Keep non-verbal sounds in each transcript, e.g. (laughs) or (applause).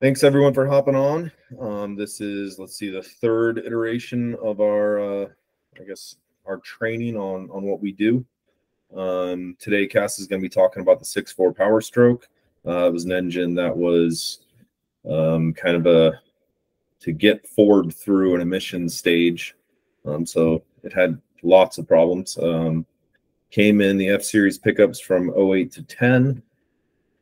Thanks everyone for hopping on. Um, this is, let's see, the third iteration of our, uh, I guess, our training on on what we do. Um, today, Cass is going to be talking about the six four Power Stroke. Uh, it was an engine that was um, kind of a to get Ford through an emission stage. Um, so it had lots of problems. Um, came in the F Series pickups from 08 to 10.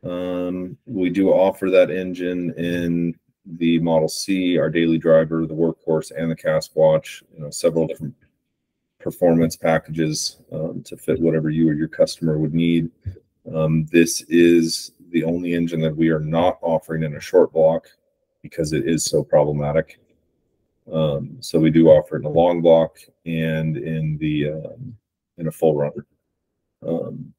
Um, we do offer that engine in the Model C, our daily driver, the workhorse, and the Casquatch. You know, several different performance packages um, to fit whatever you or your customer would need. Um, this is the only engine that we are not offering in a short block because it is so problematic. Um, so we do offer it in a long block and in the um, in a full runner. Um,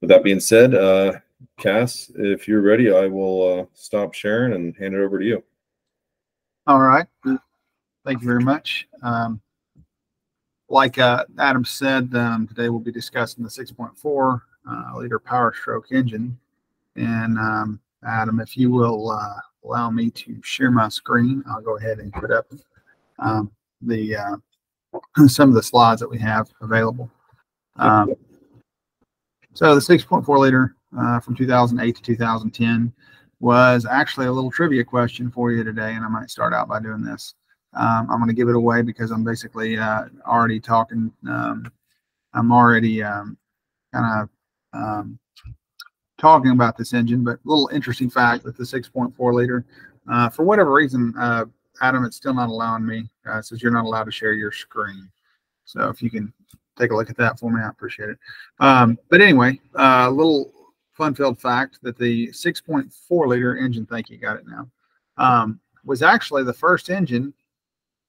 with that being said, uh, Cass, if you're ready, I will uh, stop sharing and hand it over to you. All right. Thank you very much. Um, like uh, Adam said, um, today we'll be discussing the 6.4 uh, liter Power Stroke engine. And um, Adam, if you will uh, allow me to share my screen, I'll go ahead and put up um, the uh, (clears throat) some of the slides that we have available. Um, so the 6.4 liter uh, from 2008 to 2010 was actually a little trivia question for you today, and I might start out by doing this. Um, I'm going to give it away because I'm basically uh, already talking. Um, I'm already um, kind of um, talking about this engine, but a little interesting fact with the 6.4 liter, uh, for whatever reason, uh, Adam, it's still not allowing me. Uh, says you're not allowed to share your screen. So if you can take a look at that for me, I appreciate it. Um, but anyway, a uh, little fun-filled fact that the 6.4 liter engine, thank you, got it now, um, was actually the first engine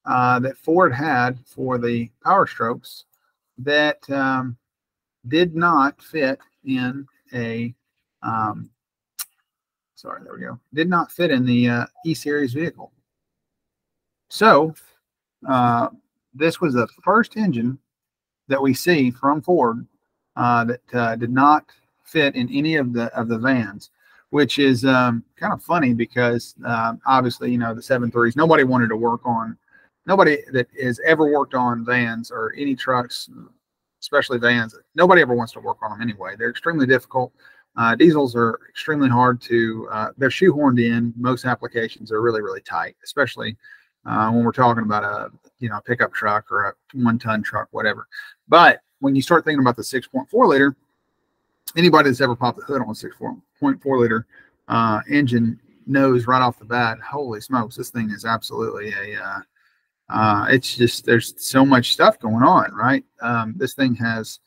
uh, that Ford had for the Power Strokes that um, did not fit in a um, sorry, there we go. Did not fit in the uh, E Series vehicle. So uh, this was the first engine that we see from Ford uh, that uh, did not fit in any of the of the vans, which is um, kind of funny because um, obviously you know the seven threes. Nobody wanted to work on. Nobody that has ever worked on vans or any trucks, especially vans, nobody ever wants to work on them anyway. They're extremely difficult. Uh, diesels are extremely hard to, uh, they're shoehorned in. Most applications are really, really tight, especially uh, when we're talking about a, you know, pickup truck or a one ton truck, whatever. But when you start thinking about the 6.4 liter, anybody that's ever popped the hood on a 6.4 liter uh, engine knows right off the bat, holy smokes, this thing is absolutely a, uh, uh, it's just, there's so much stuff going on, right? Um, this thing has,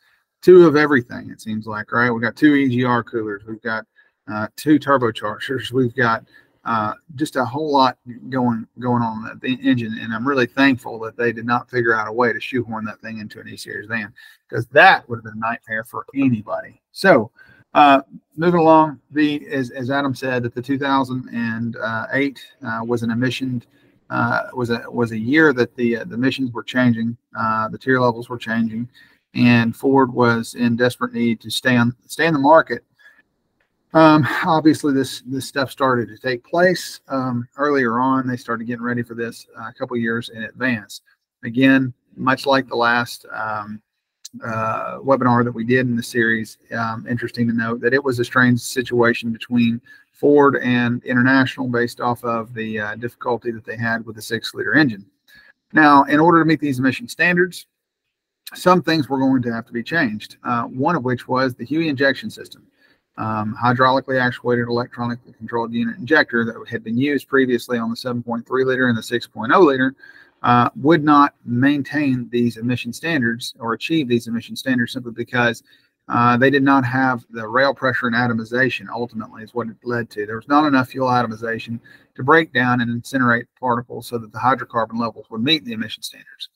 two of everything. It seems like right. We've got two EGR coolers. We've got uh, two turbochargers. We've got uh, just a whole lot going going on in the engine, and I'm really thankful that they did not figure out a way to shoehorn that thing into an E series van because that would have been a nightmare for anybody. So, uh, moving along, the as, as Adam said that the 2008 uh, was an emission uh, was a was a year that the uh, the emissions were changing, uh, the tier levels were changing, and Ford was in desperate need to stay on stay in the market. Um, obviously, this this stuff started to take place um, earlier on. They started getting ready for this uh, a couple years in advance. Again, much like the last um, uh, webinar that we did in the series, um, interesting to note that it was a strange situation between Ford and International based off of the uh, difficulty that they had with the six-liter engine. Now, in order to meet these emission standards, some things were going to have to be changed. Uh, one of which was the HEUI injection system, um, hydraulically actuated, electronically controlled unit injector that had been used previously on the 7.3 liter and the 6.0 liter. Uh, would not maintain these emission standards or achieve these emission standards simply because uh, they did not have the rail pressure and atomization ultimately is what it led to. There was not enough fuel atomization to break down and incinerate particles so that the hydrocarbon levels would meet the emission standards.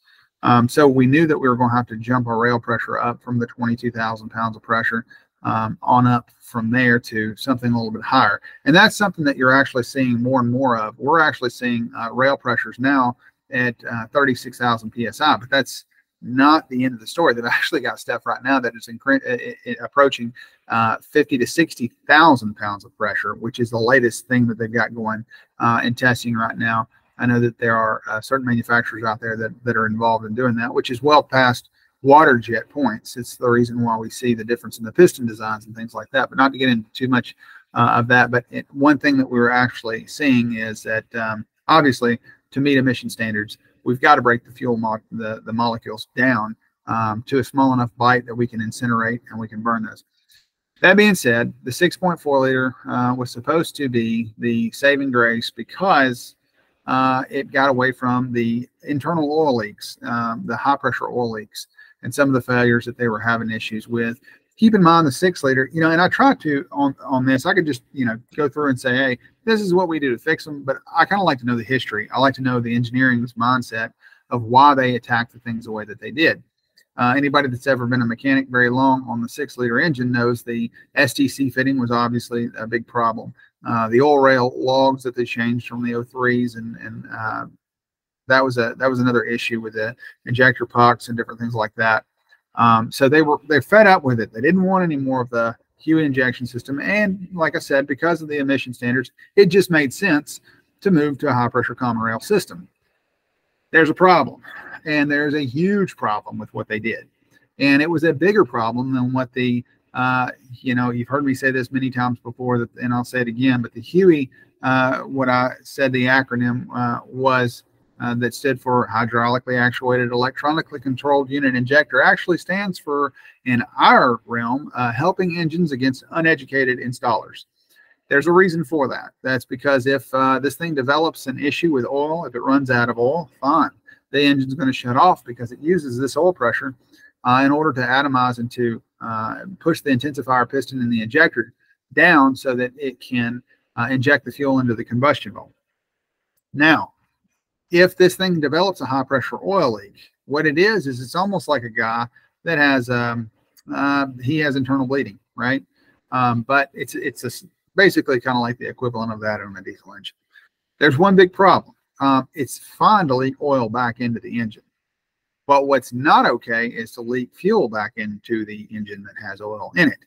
Um, so we knew that we were going to have to jump our rail pressure up from the 22,000 pounds of pressure um, on up from there to something a little bit higher. And that's something that you're actually seeing more and more of. We're actually seeing uh, rail pressures now at uh, 36,000 psi, but that's not the end of the story. (laughs) They've actually got stuff right now that is incre- approaching uh, 50 to 60,000 pounds of pressure, which is the latest thing that they've got going uh, in testing right now. I know that there are uh, certain manufacturers out there that, that are involved in doing that, which is well past water jet points. It's the reason why we see the difference in the piston designs and things like that. But not to get into too much uh, of that, but it, one thing that we were actually seeing is that um, obviously to meet emission standards, we've got to break the fuel mo- the, the molecules down um, to a small enough bite that we can incinerate and we can burn those. That being said, the 6.4 liter uh, was supposed to be the saving grace because uh, it got away from the internal oil leaks, um, the high pressure oil leaks, and some of the failures that they were having issues with. Keep in mind the six liter, you know, and I try to on on this. I could just you know go through and say, hey, this is what we do to fix them. But I kind of like to know the history. I like to know the engineering's mindset of why they attacked the things the way that they did. Uh, anybody that's ever been a mechanic very long on the six liter engine knows the STC fitting was obviously a big problem. Uh, the oil rail logs that they changed from the 03s and, and uh, that was a that was another issue with the injector pucks and different things like that. Um, so they were they're fed up with it. They didn't want any more of the HEUI injection system. And like I said, because of the emission standards, it just made sense to move to a high pressure common rail system. There's a problem and there's a huge problem with what they did. And it was a bigger problem than what the, uh, you know, you've heard me say this many times before, that, and I'll say it again, but the HEUI, uh, what I said the acronym uh, was uh, that stood for hydraulically actuated electronically controlled unit injector actually stands for in our realm uh, helping engines against uneducated installers. There's a reason for that. That's because if uh, this thing develops an issue with oil if it runs out of oil fine. The engine's going to shut off because it uses this oil pressure uh, in order to atomize and to uh, push the intensifier piston in the injector down so that it can inject the fuel into the combustion bowl. Now, if this thing develops a high pressure oil leak, what it is is it's almost like a guy that has um, uh, he has internal bleeding, right? Um, but it's it's a, basically kind of like the equivalent of that on a diesel engine. There's one big problem um, it's fine to leak oil back into the engine. But what's not okay is to leak fuel back into the engine that has oil in it.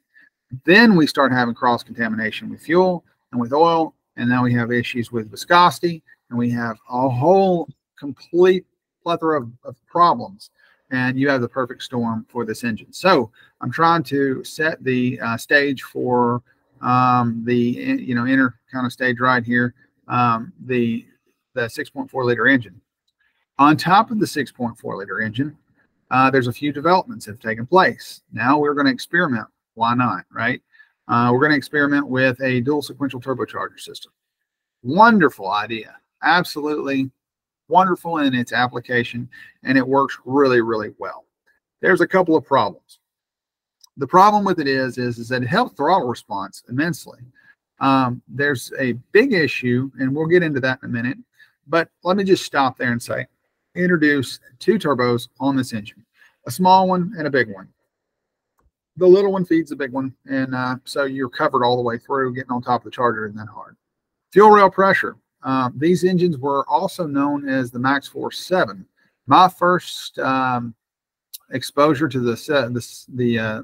Then we start having cross contamination with fuel and with oil. And now we have issues with viscosity and we have a whole complete plethora of, of problems. And you have the perfect storm for this engine. So I'm trying to set the uh, stage for um, the you know inner kind of stage right here. Um, the the 6.4 liter engine. On top of the 6.4 liter engine, uh, there's a few developments that have taken place. Now we're going to experiment. Why not, right? Uh, we're going to experiment with a dual sequential turbocharger system. Wonderful idea. Absolutely wonderful in its application, and it works really, really well. There's a couple of problems. The problem with it is, is, is that it helps throttle response immensely. Um, there's a big issue, and we'll get into that in a minute, but let me just stop there and say, introduce two turbos on this engine, a small one and a big one. The little one feeds the big one, and uh, so you're covered all the way through. Getting on top of the charger isn't that hard. Fuel rail pressure. Uh, these engines were also known as the MaxxForce 7. My first um, exposure to the the, the uh,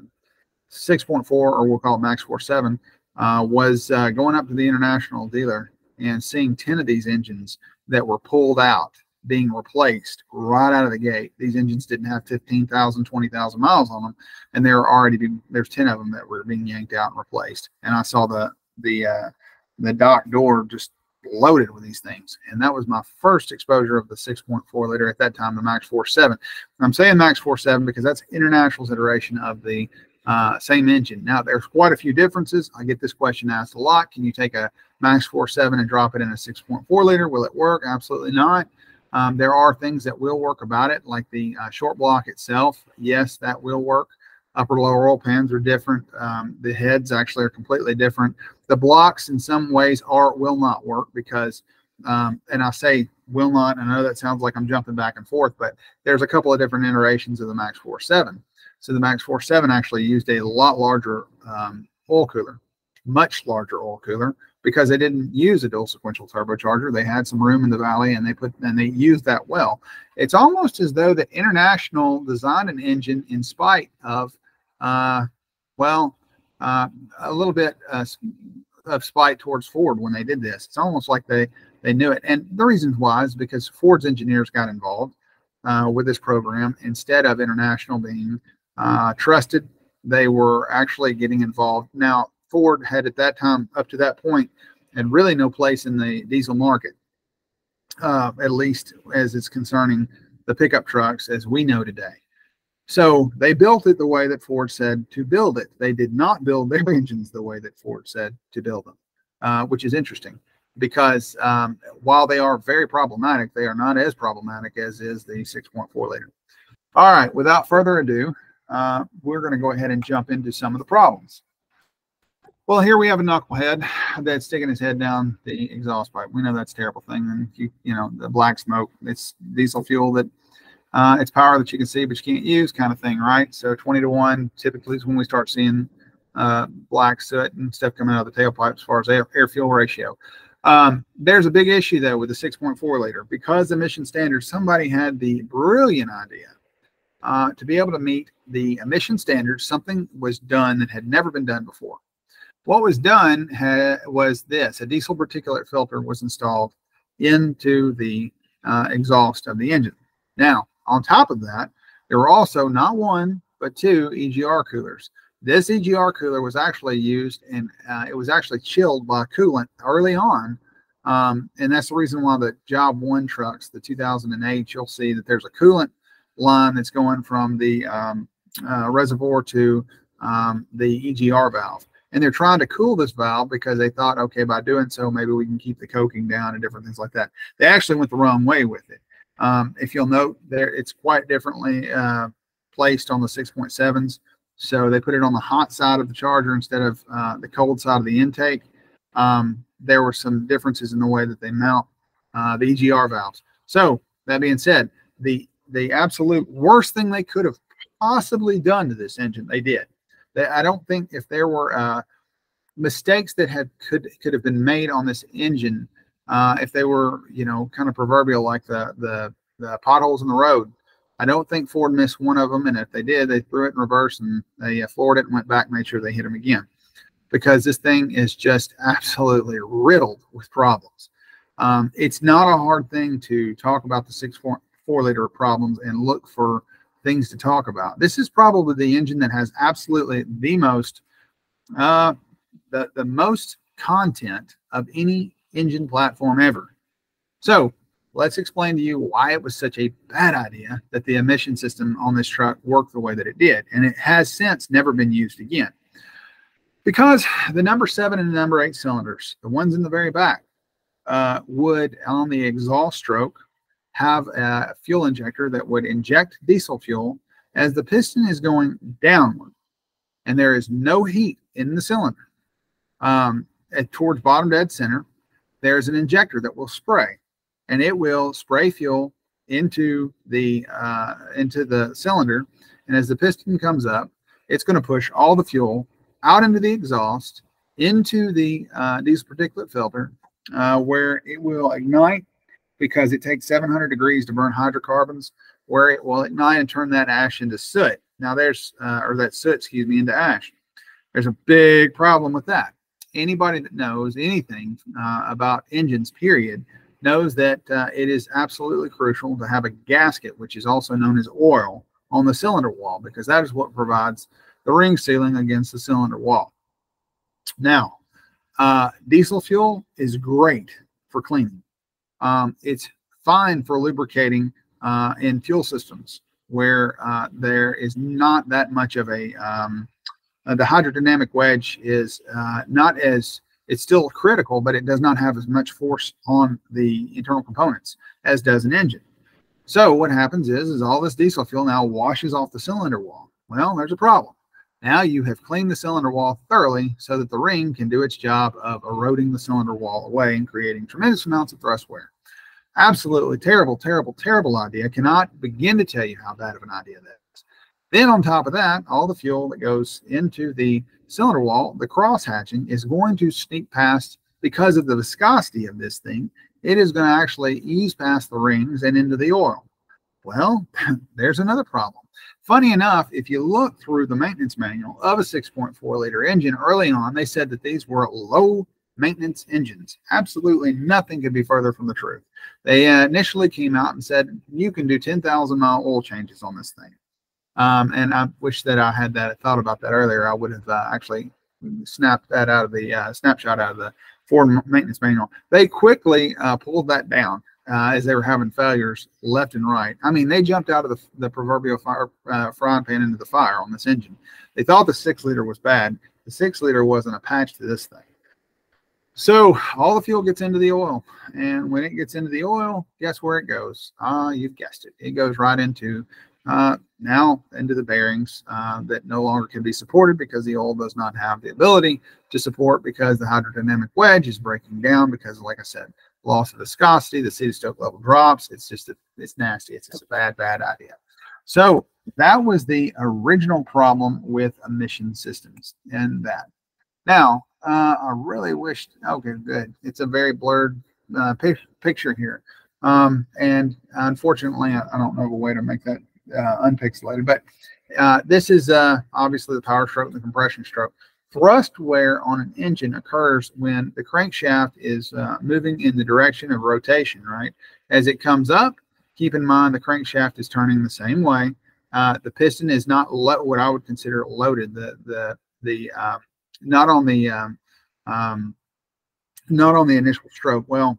6.4, or we'll call it MaxxForce 7, uh, was uh, going up to the international dealer and seeing 10 of these engines that were pulled out being replaced right out of the gate. These engines didn't have 15,000, 20,000 miles on them, and they were already there's 10 of them that were being yanked out and replaced. And I saw the the uh, the dock door just loaded with these things, and that was my first exposure of the 6.4 liter at that time, the MaxxForce 7. I'm saying MaxxForce 7 because that's International's iteration of the uh, same engine. Now, there's quite a few differences. I get this question asked a lot. Can you take a MaxxForce 7 and drop it in a 6.4 liter? Will it work? Absolutely not. Um, there are things that will work about it, like the uh, short block itself. Yes, that will work. Upper lower oil pans are different. Um, the heads actually are completely different. The blocks, in some ways, are will not work because, um, and I say will not. I know that sounds like I'm jumping back and forth, but there's a couple of different iterations of the MaxxForce 7. So the MaxxForce 7 actually used a lot larger um, oil cooler, much larger oil cooler, because they didn't use a dual sequential turbocharger. They had some room in the valley and they put and they used that well. It's almost as though the International designed an engine in spite of, uh, well, uh, a little bit uh, of spite towards Ford when they did this. It's almost like they they knew it. And the reason why is because Ford's engineers got involved uh, with this program instead of International being uh, trusted. They were actually getting involved. Now, Ford had at that time, up to that point, had really no place in the diesel market, uh, at least as it's concerning the pickup trucks as we know today. So they built it the way that Ford said to build it. They did not build their (laughs) engines the way that Ford said to build them, uh, which is interesting because um, while they are very problematic, they are not as problematic as is the 6.4 liter. All right, without further ado, uh, we're going to go ahead and jump into some of the problems. Well, here we have a knucklehead that's sticking his head down the exhaust pipe. We know that's a terrible thing. And you, you know, the black smoke, it's diesel fuel that uh, it's power that you can see, but you can't use kind of thing, right? So 20 to 1 typically is when we start seeing uh, black soot and stuff coming out of the tailpipe as far as air, air fuel ratio. Um, there's a big issue though with the 6.4 liter because the emission standard, somebody had the brilliant idea uh, to be able to meet the emission standards. Something was done that had never been done before. What was done was this: a diesel particulate filter was installed into the uh, exhaust of the engine. Now, on top of that, there were also not one but two EGR coolers. This EGR cooler was actually used and uh, it was actually chilled by coolant early on. Um, and that's the reason why the Job 1 trucks, the 2008, you'll see that there's a coolant line that's going from the um, uh, reservoir to um, the EGR valve. And they're trying to cool this valve because they thought, okay, by doing so, maybe we can keep the coking down and different things like that. They actually went the wrong way with it. Um, if you'll note there, it's quite differently uh, placed on the 6.7s. So they put it on the hot side of the charger instead of uh, the cold side of the intake. Um, there were some differences in the way that they mount uh, the EGR valves. So that being said, the the absolute worst thing they could have possibly done to this engine, they did. They, I don't think if there were uh, mistakes that had could could have been made on this engine, uh, if they were you know kind of proverbial like the the the potholes in the road, I don't think Ford missed one of them, and if they did, they threw it in reverse and they uh, floored it and went back, made sure they hit them again, because this thing is just (laughs) absolutely riddled with problems. Um, it's not a hard thing to talk about the 6.4 liter problems and look for things to talk about. This is probably the engine that has absolutely the most, uh, the the most content of any engine platform ever. So let's explain to you why it was such a bad idea that the emission system on this truck worked the way that it did. And it has since never been used again. Because the number seven and the number eight cylinders, the ones in the very back, uh, would on the exhaust stroke have a fuel injector that would inject diesel fuel as the piston is going downward and there is no heat in the cylinder. Um, at, towards bottom dead center, there's an injector that will spray and it will spray fuel into the uh, into the cylinder. And as the piston comes up, it's going to push all the fuel out into the exhaust, into the uh, diesel particulate filter, uh, where it will ignite because it takes 700 degrees to burn hydrocarbons, where it will ignite and turn that ash into soot. Now there's, uh, or that soot, excuse me, into ash. There's a big problem with that. Anybody that knows anything uh, about engines, period, knows that uh, it is absolutely crucial to have a gasket, which is also known as oil, on the cylinder wall because that is what provides the ring sealing against the cylinder wall. Now, uh, diesel fuel is great for cleaning. Um, it's fine for lubricating uh, in fuel systems where uh, there is not that much of a um, uh, the hydrodynamic wedge is uh, not as it's still critical, but it does not have as much force on the internal components as does an engine. So what happens is, is all this diesel fuel now washes off the cylinder wall. Well, there's a problem. Now you have cleaned the cylinder wall thoroughly so that the ring can do its job of eroding the cylinder wall away and creating tremendous amounts of thrust wear. Absolutely terrible, terrible, terrible idea. Cannot begin to tell you how bad of an idea that is. Then on top of that, all the fuel that goes into the cylinder wall, the cross hatching is going to sneak past because of the viscosity of this thing, it is going to actually ease past the rings and into the oil. Well, (laughs) there's another problem. Funny enough, if you look through the maintenance manual of a 6.4 liter engine early on, they said that these were low maintenance engines. Absolutely nothing could be further from the truth. They uh, initially came out and said you can do 10,000 mile oil changes on this thing. Um, and I wish that I had that thought about that earlier. I would have uh, actually snapped that out of the uh, snapshot out of the Ford maintenance manual. They quickly uh, pulled that down uh, as they were having failures left and right. I mean, they jumped out of the, the proverbial fire, uh, frying pan into the fire on this engine. They thought the six liter was bad. The six liter wasn't a patch to this thing. So all the fuel gets into the oil, and when it gets into the oil, guess where it goes? Ah, you've guessed it. It goes right into uh, now into the bearings uh, that no longer can be supported because the oil does not have the ability to support because the hydrodynamic wedge is breaking down because, like I said, loss of viscosity, the centistoke level drops. It's just, a, it's nasty. It's just a bad, bad idea. So that was the original problem with emission systems and that. Now, uh, I really wished, okay, good. It's a very blurred uh, picture here. Um, and unfortunately, I, I, don't know a way to make that uh, unpixelated, but uh, this is uh, obviously the power stroke and the compression stroke. Thrust wear on an engine occurs when the crankshaft is uh, moving in the direction of rotation, right? As it comes up, keep in mind the crankshaft is turning the same way. Uh, the piston is not what I would consider loaded. The the the uh, not on the um, um, not on the initial stroke. Well,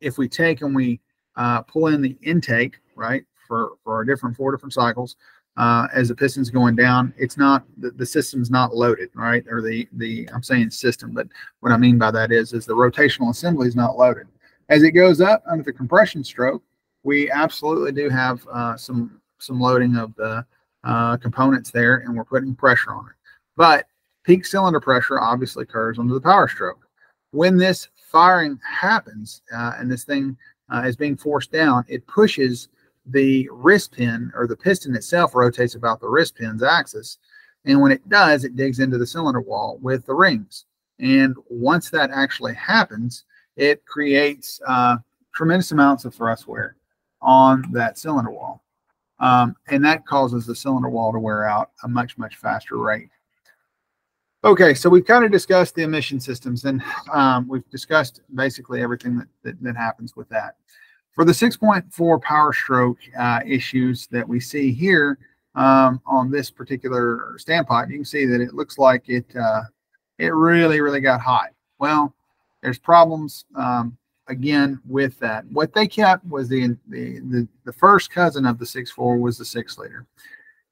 if we take and we uh, pull in the intake, right, for for our different four different cycles, uh, as the piston's going down, it's not the, the system's not loaded, right? Or the the I'm saying system, but what I mean by that is is the rotational assembly is not loaded. As it goes up under the compression stroke, we absolutely do have uh, some some loading of the uh, components there, and we're putting pressure on it. But peak cylinder pressure obviously occurs under the power stroke. When this firing happens uh, and this thing uh, is being forced down, it pushes the wrist pin or the piston itself rotates about the wrist pin's axis. And when it does, it digs into the cylinder wall with the rings. And once that actually happens, it creates uh, tremendous amounts of thrust wear on that cylinder wall. Um, and that causes the cylinder wall to wear out a much, much faster rate. Okay, so we've kind of discussed the emission systems and um, we've discussed basically everything that, that, that happens with that. For the 6.4 power stroke uh, issues that we see here um, on this particular standpipe, you can see that it looks like it uh, it really, really got hot. Well, there's problems um, again with that. What they kept was the, the the the first cousin of the 6.4 was the six liter.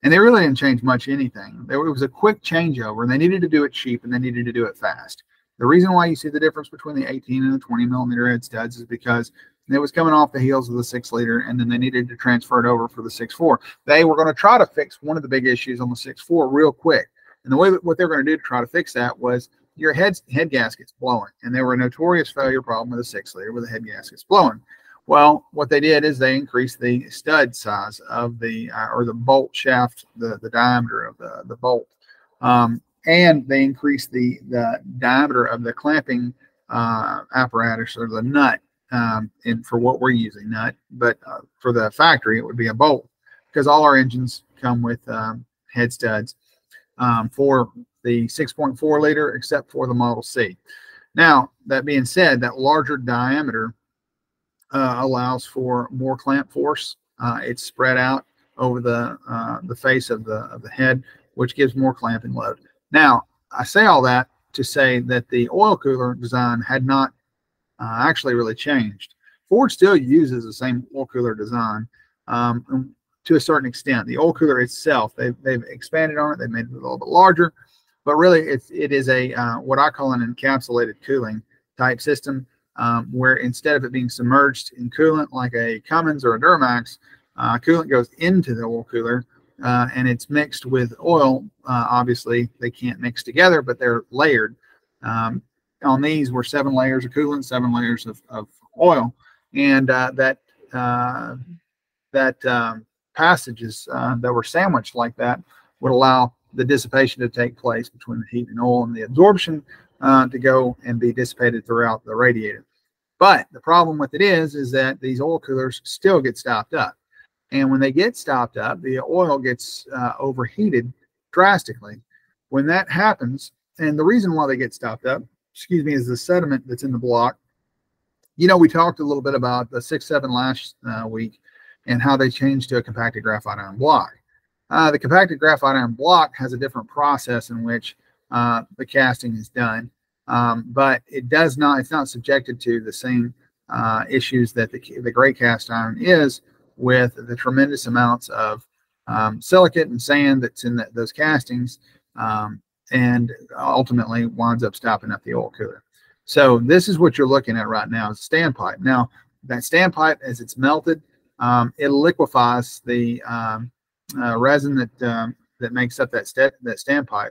And they really didn't change much anything. There was a quick changeover, and they needed to do it cheap and they needed to do it fast. The reason why you see the difference between the 18 and the 20 millimeter head studs is because it was coming off the heels of the six liter, and then they needed to transfer it over for the six four. They were going to try to fix one of the big issues on the six four real quick. And the way that what they're going to do to try to fix that was your head head gaskets blowing, and they were a notorious failure problem with a six liter with the head gaskets blowing. Well, what they did is they increased the stud size of the uh, or the bolt shaft, the the diameter of the the bolt, um, and they increased the the diameter of the clamping uh, apparatus or the nut um, and for what we're using, not but uh, for the factory it would be a bolt because all our engines come with um, head studs um, for the 6.4 liter except for the Model C. Now that being said, that larger diameter uh, allows for more clamp force. Uh, it's spread out over the uh, the face of the of the head, which gives more clamping load. Now I say all that to say that the oil cooler design had not uh, actually really changed. Ford still uses the same oil cooler design um, to a certain extent. The oil cooler itself, they've, they've expanded on it, they've made it a little bit larger, but really it's, it is a uh, what I call an encapsulated cooling type system um, where instead of it being submerged in coolant like a Cummins or a Duramax, uh, coolant goes into the oil cooler uh, and it's mixed with oil. Uh, obviously, they can't mix together, but they're layered. Um, on these were seven layers of coolant, seven layers of, of oil, and uh, that uh, that um, passages uh, that were sandwiched like that would allow the dissipation to take place between the heat and oil, and the absorption uh, to go and be dissipated throughout the radiator. But the problem with it is, is that these oil coolers still get stopped up. And when they get stopped up, the oil gets uh, overheated drastically. When that happens, and the reason why they get stopped up, excuse me, is the sediment that's in the block. You know, we talked a little bit about the six seven last uh, week and how they changed to a compacted graphite iron block. Uh, the compacted graphite iron block has a different process in which uh, the casting is done, um, but it does not. It's not subjected to the same uh, issues that the the gray cast iron is with the tremendous amounts of um, silicate and sand that's in the, those castings, um, and ultimately winds up stopping up the oil cooler. So this is what you're looking at right now is standpipe. Now that standpipe, as it's melted, um, it liquefies the um, uh, resin that um, that makes up that st that standpipe,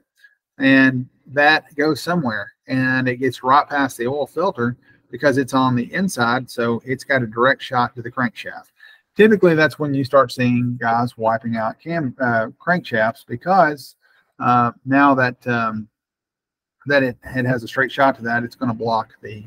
and that goes somewhere, and it gets right past the oil filter because it's on the inside, so it's got a direct shot to the crankshaft. Typically, that's when you start seeing guys wiping out cam uh, crankshafts because uh, now that um, that it, it has a straight shot to that, it's going to block the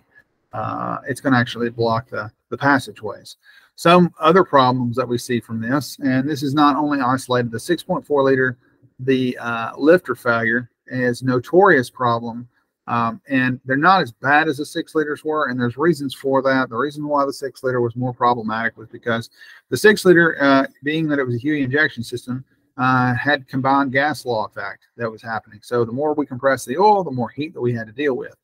uh, it's going to actually block the the passageways. Some other problems that we see from this, and this is not only isolated, the 6.4 liter, the uh, lifter failure is notorious problem. Um, and they're not as bad as the six liters were, and there's reasons for that. The reason why the six liter was more problematic was because the six liter, uh, being that it was a HEUI injection system, uh, had combined gas law effect that was happening. So the more we compress the oil, the more heat that we had to deal with.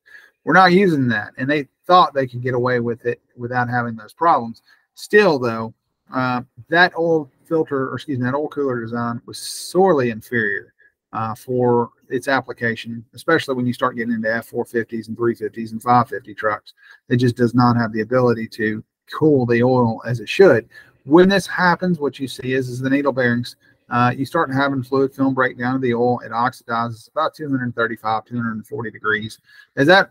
We're not using that, and they thought they could get away with it without having those problems. Still, though, uh, that oil filter, or excuse me, that oil cooler design was sorely inferior uh, for its application, especially when you start getting into F450s and 350s and 550 trucks. It just does not have the ability to cool the oil as it should. When this happens, what you see is, is the needle bearings, uh, you start having fluid film breakdown of the oil. It oxidizes about 235, 240 degrees. As that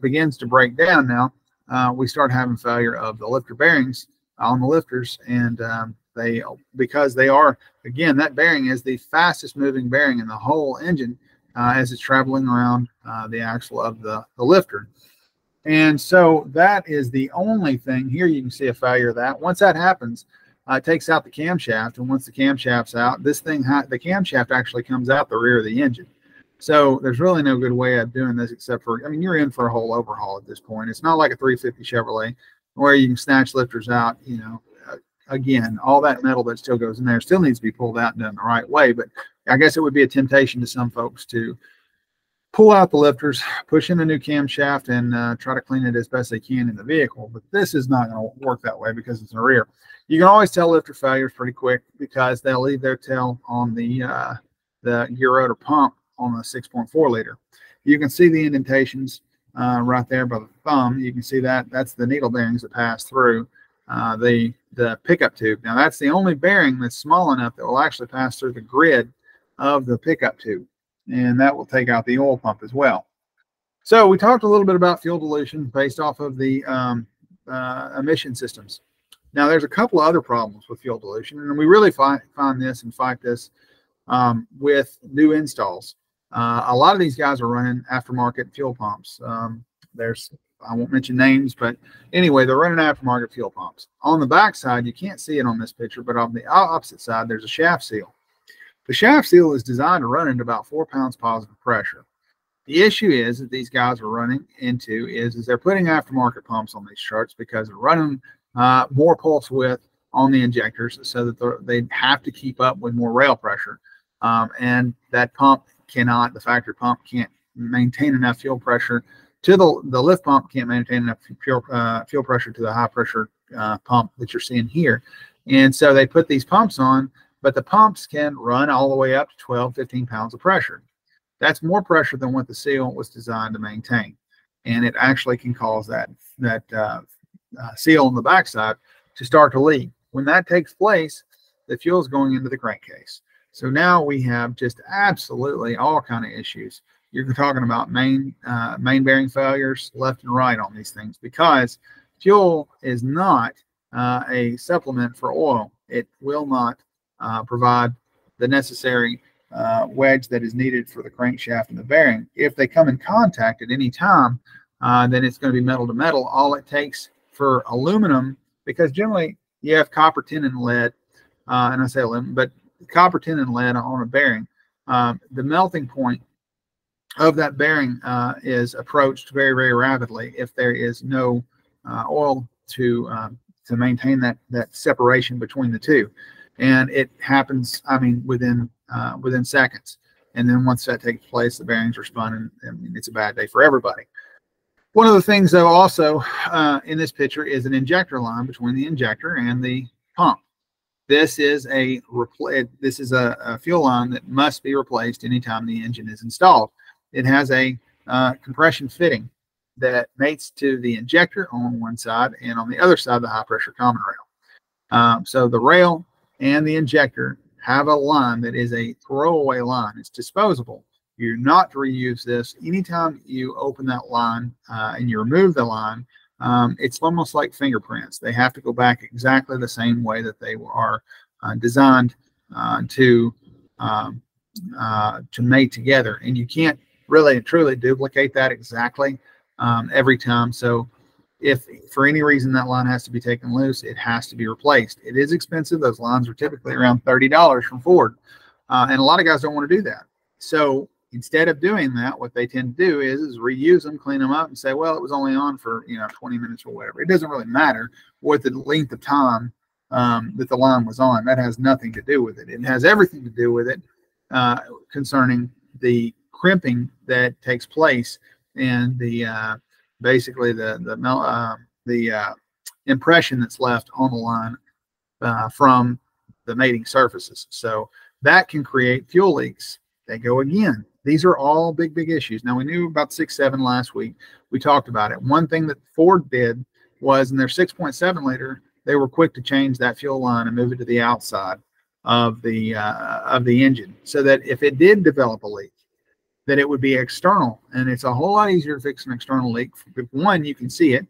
begins to break down now, uh, we start having failure of the lifter bearings on the lifters, and um, they because they are again that bearing is the fastest moving bearing in the whole engine uh, as it's traveling around uh, the axle of the, the lifter. And so that is the only thing here. You can see a failure of that. Once that happens, uh, takes out the camshaft, and once the camshaft's out, this thing the camshaft actually comes out the rear of the engine. So there's really no good way of doing this except for I mean you're in for a whole overhaul at this point. It's not like a 350 Chevrolet where you can snatch lifters out, you know, uh, again, all that metal that still goes in there still needs to be pulled out and done the right way. But I guess it would be a temptation to some folks to pull out the lifters, push in a new camshaft, and uh, try to clean it as best they can in the vehicle. But this is not going to work that way because it's in the rear. You can always tell lifter failures pretty quick because they'll leave their tail on the uh, the gerotor pump on a 6.4 liter. You can see the indentations uh, right there by the thumb. You can see that that's the needle bearings that pass through uh, the the pickup tube. Now that's the only bearing that's small enough that will actually pass through the grid of the pickup tube, and that will take out the oil pump as well. So we talked a little bit about fuel dilution based off of the um, uh, emission systems. Now there's a couple of other problems with fuel dilution, and we really find find this and fight this um, with new installs. Uh, a lot of these guys are running aftermarket fuel pumps. Um, there's, I won't mention names, but anyway, they're running aftermarket fuel pumps. On the back side, you can't see it on this picture, but on the opposite side, there's a shaft seal. The shaft seal is designed to run into about four pounds positive pressure. The issue is that these guys are running into is, is they're putting aftermarket pumps on these trucks because they're running uh, more pulse width on the injectors so that they have to keep up with more rail pressure. Um, and that pump cannot, the factory pump can't maintain enough fuel pressure to the, the lift pump can't maintain enough fuel, uh, fuel pressure to the high pressure uh, pump that you're seeing here. And so they put these pumps on, but the pumps can run all the way up to 12, 15 pounds of pressure. That's more pressure than what the seal was designed to maintain. And it actually can cause that, that uh, uh, seal on the backside to start to leak. When that takes place, the fuel is going into the crankcase. So now we have just absolutely all kind of issues. You're talking about main uh, main bearing failures left and right on these things because fuel is not uh, a supplement for oil. It will not uh, provide the necessary uh, wedge that is needed for the crankshaft and the bearing. If they come in contact at any time, uh, then it's going to be metal to metal. All it takes for aluminum, because generally you have copper, tin, and lead, uh, and I say aluminum, but copper, tin, and lead on a bearing. Um, the melting point of that bearing uh, is approached very, very rapidly if there is no uh, oil to um, to maintain that that separation between the two, and it happens. I mean, within uh, within seconds. And then once that takes place, the bearings are spun, and, and it's a bad day for everybody. One of the things, though, also uh, in this picture is an injector line between the injector and the pump. This is a this is a, a, fuel line that must be replaced anytime the engine is installed. It has a uh, compression fitting that mates to the injector on one side and on the other side the high pressure common rail. Um, so the rail and the injector have a line that is a throwaway line. It's disposable. You're not to reuse this. Anytime you open that line uh, and you remove the line, um, it's almost like fingerprints. They have to go back exactly the same way that they are uh, designed uh, to um, uh, to mate together, and you can't really and truly duplicate that exactly um, every time. So if for any reason that line has to be taken loose, it has to be replaced. It is expensive. Those lines are typically around $30 from Ford. Uh, and a lot of guys don't want to do that. So instead of doing that, what they tend to do is, is reuse them, clean them up, and say, well, it was only on for you know 20 minutes or whatever. It doesn't really matter what the length of time um, that the line was on. That has nothing to do with it. It has everything to do with it uh, concerning the crimping that takes place and the uh, basically the the uh, the uh, impression that's left on the line uh, from the mating surfaces. So that can create fuel leaks. They go again. These are all big, big issues. Now we knew about six seven last week. We talked about it. One thing that Ford did was in their 6.7 liter, they were quick to change that fuel line and move it to the outside of the uh, of the engine, so that if it did develop a leak, that it would be external. And it's a whole lot easier to fix an external leak. One, you can see it.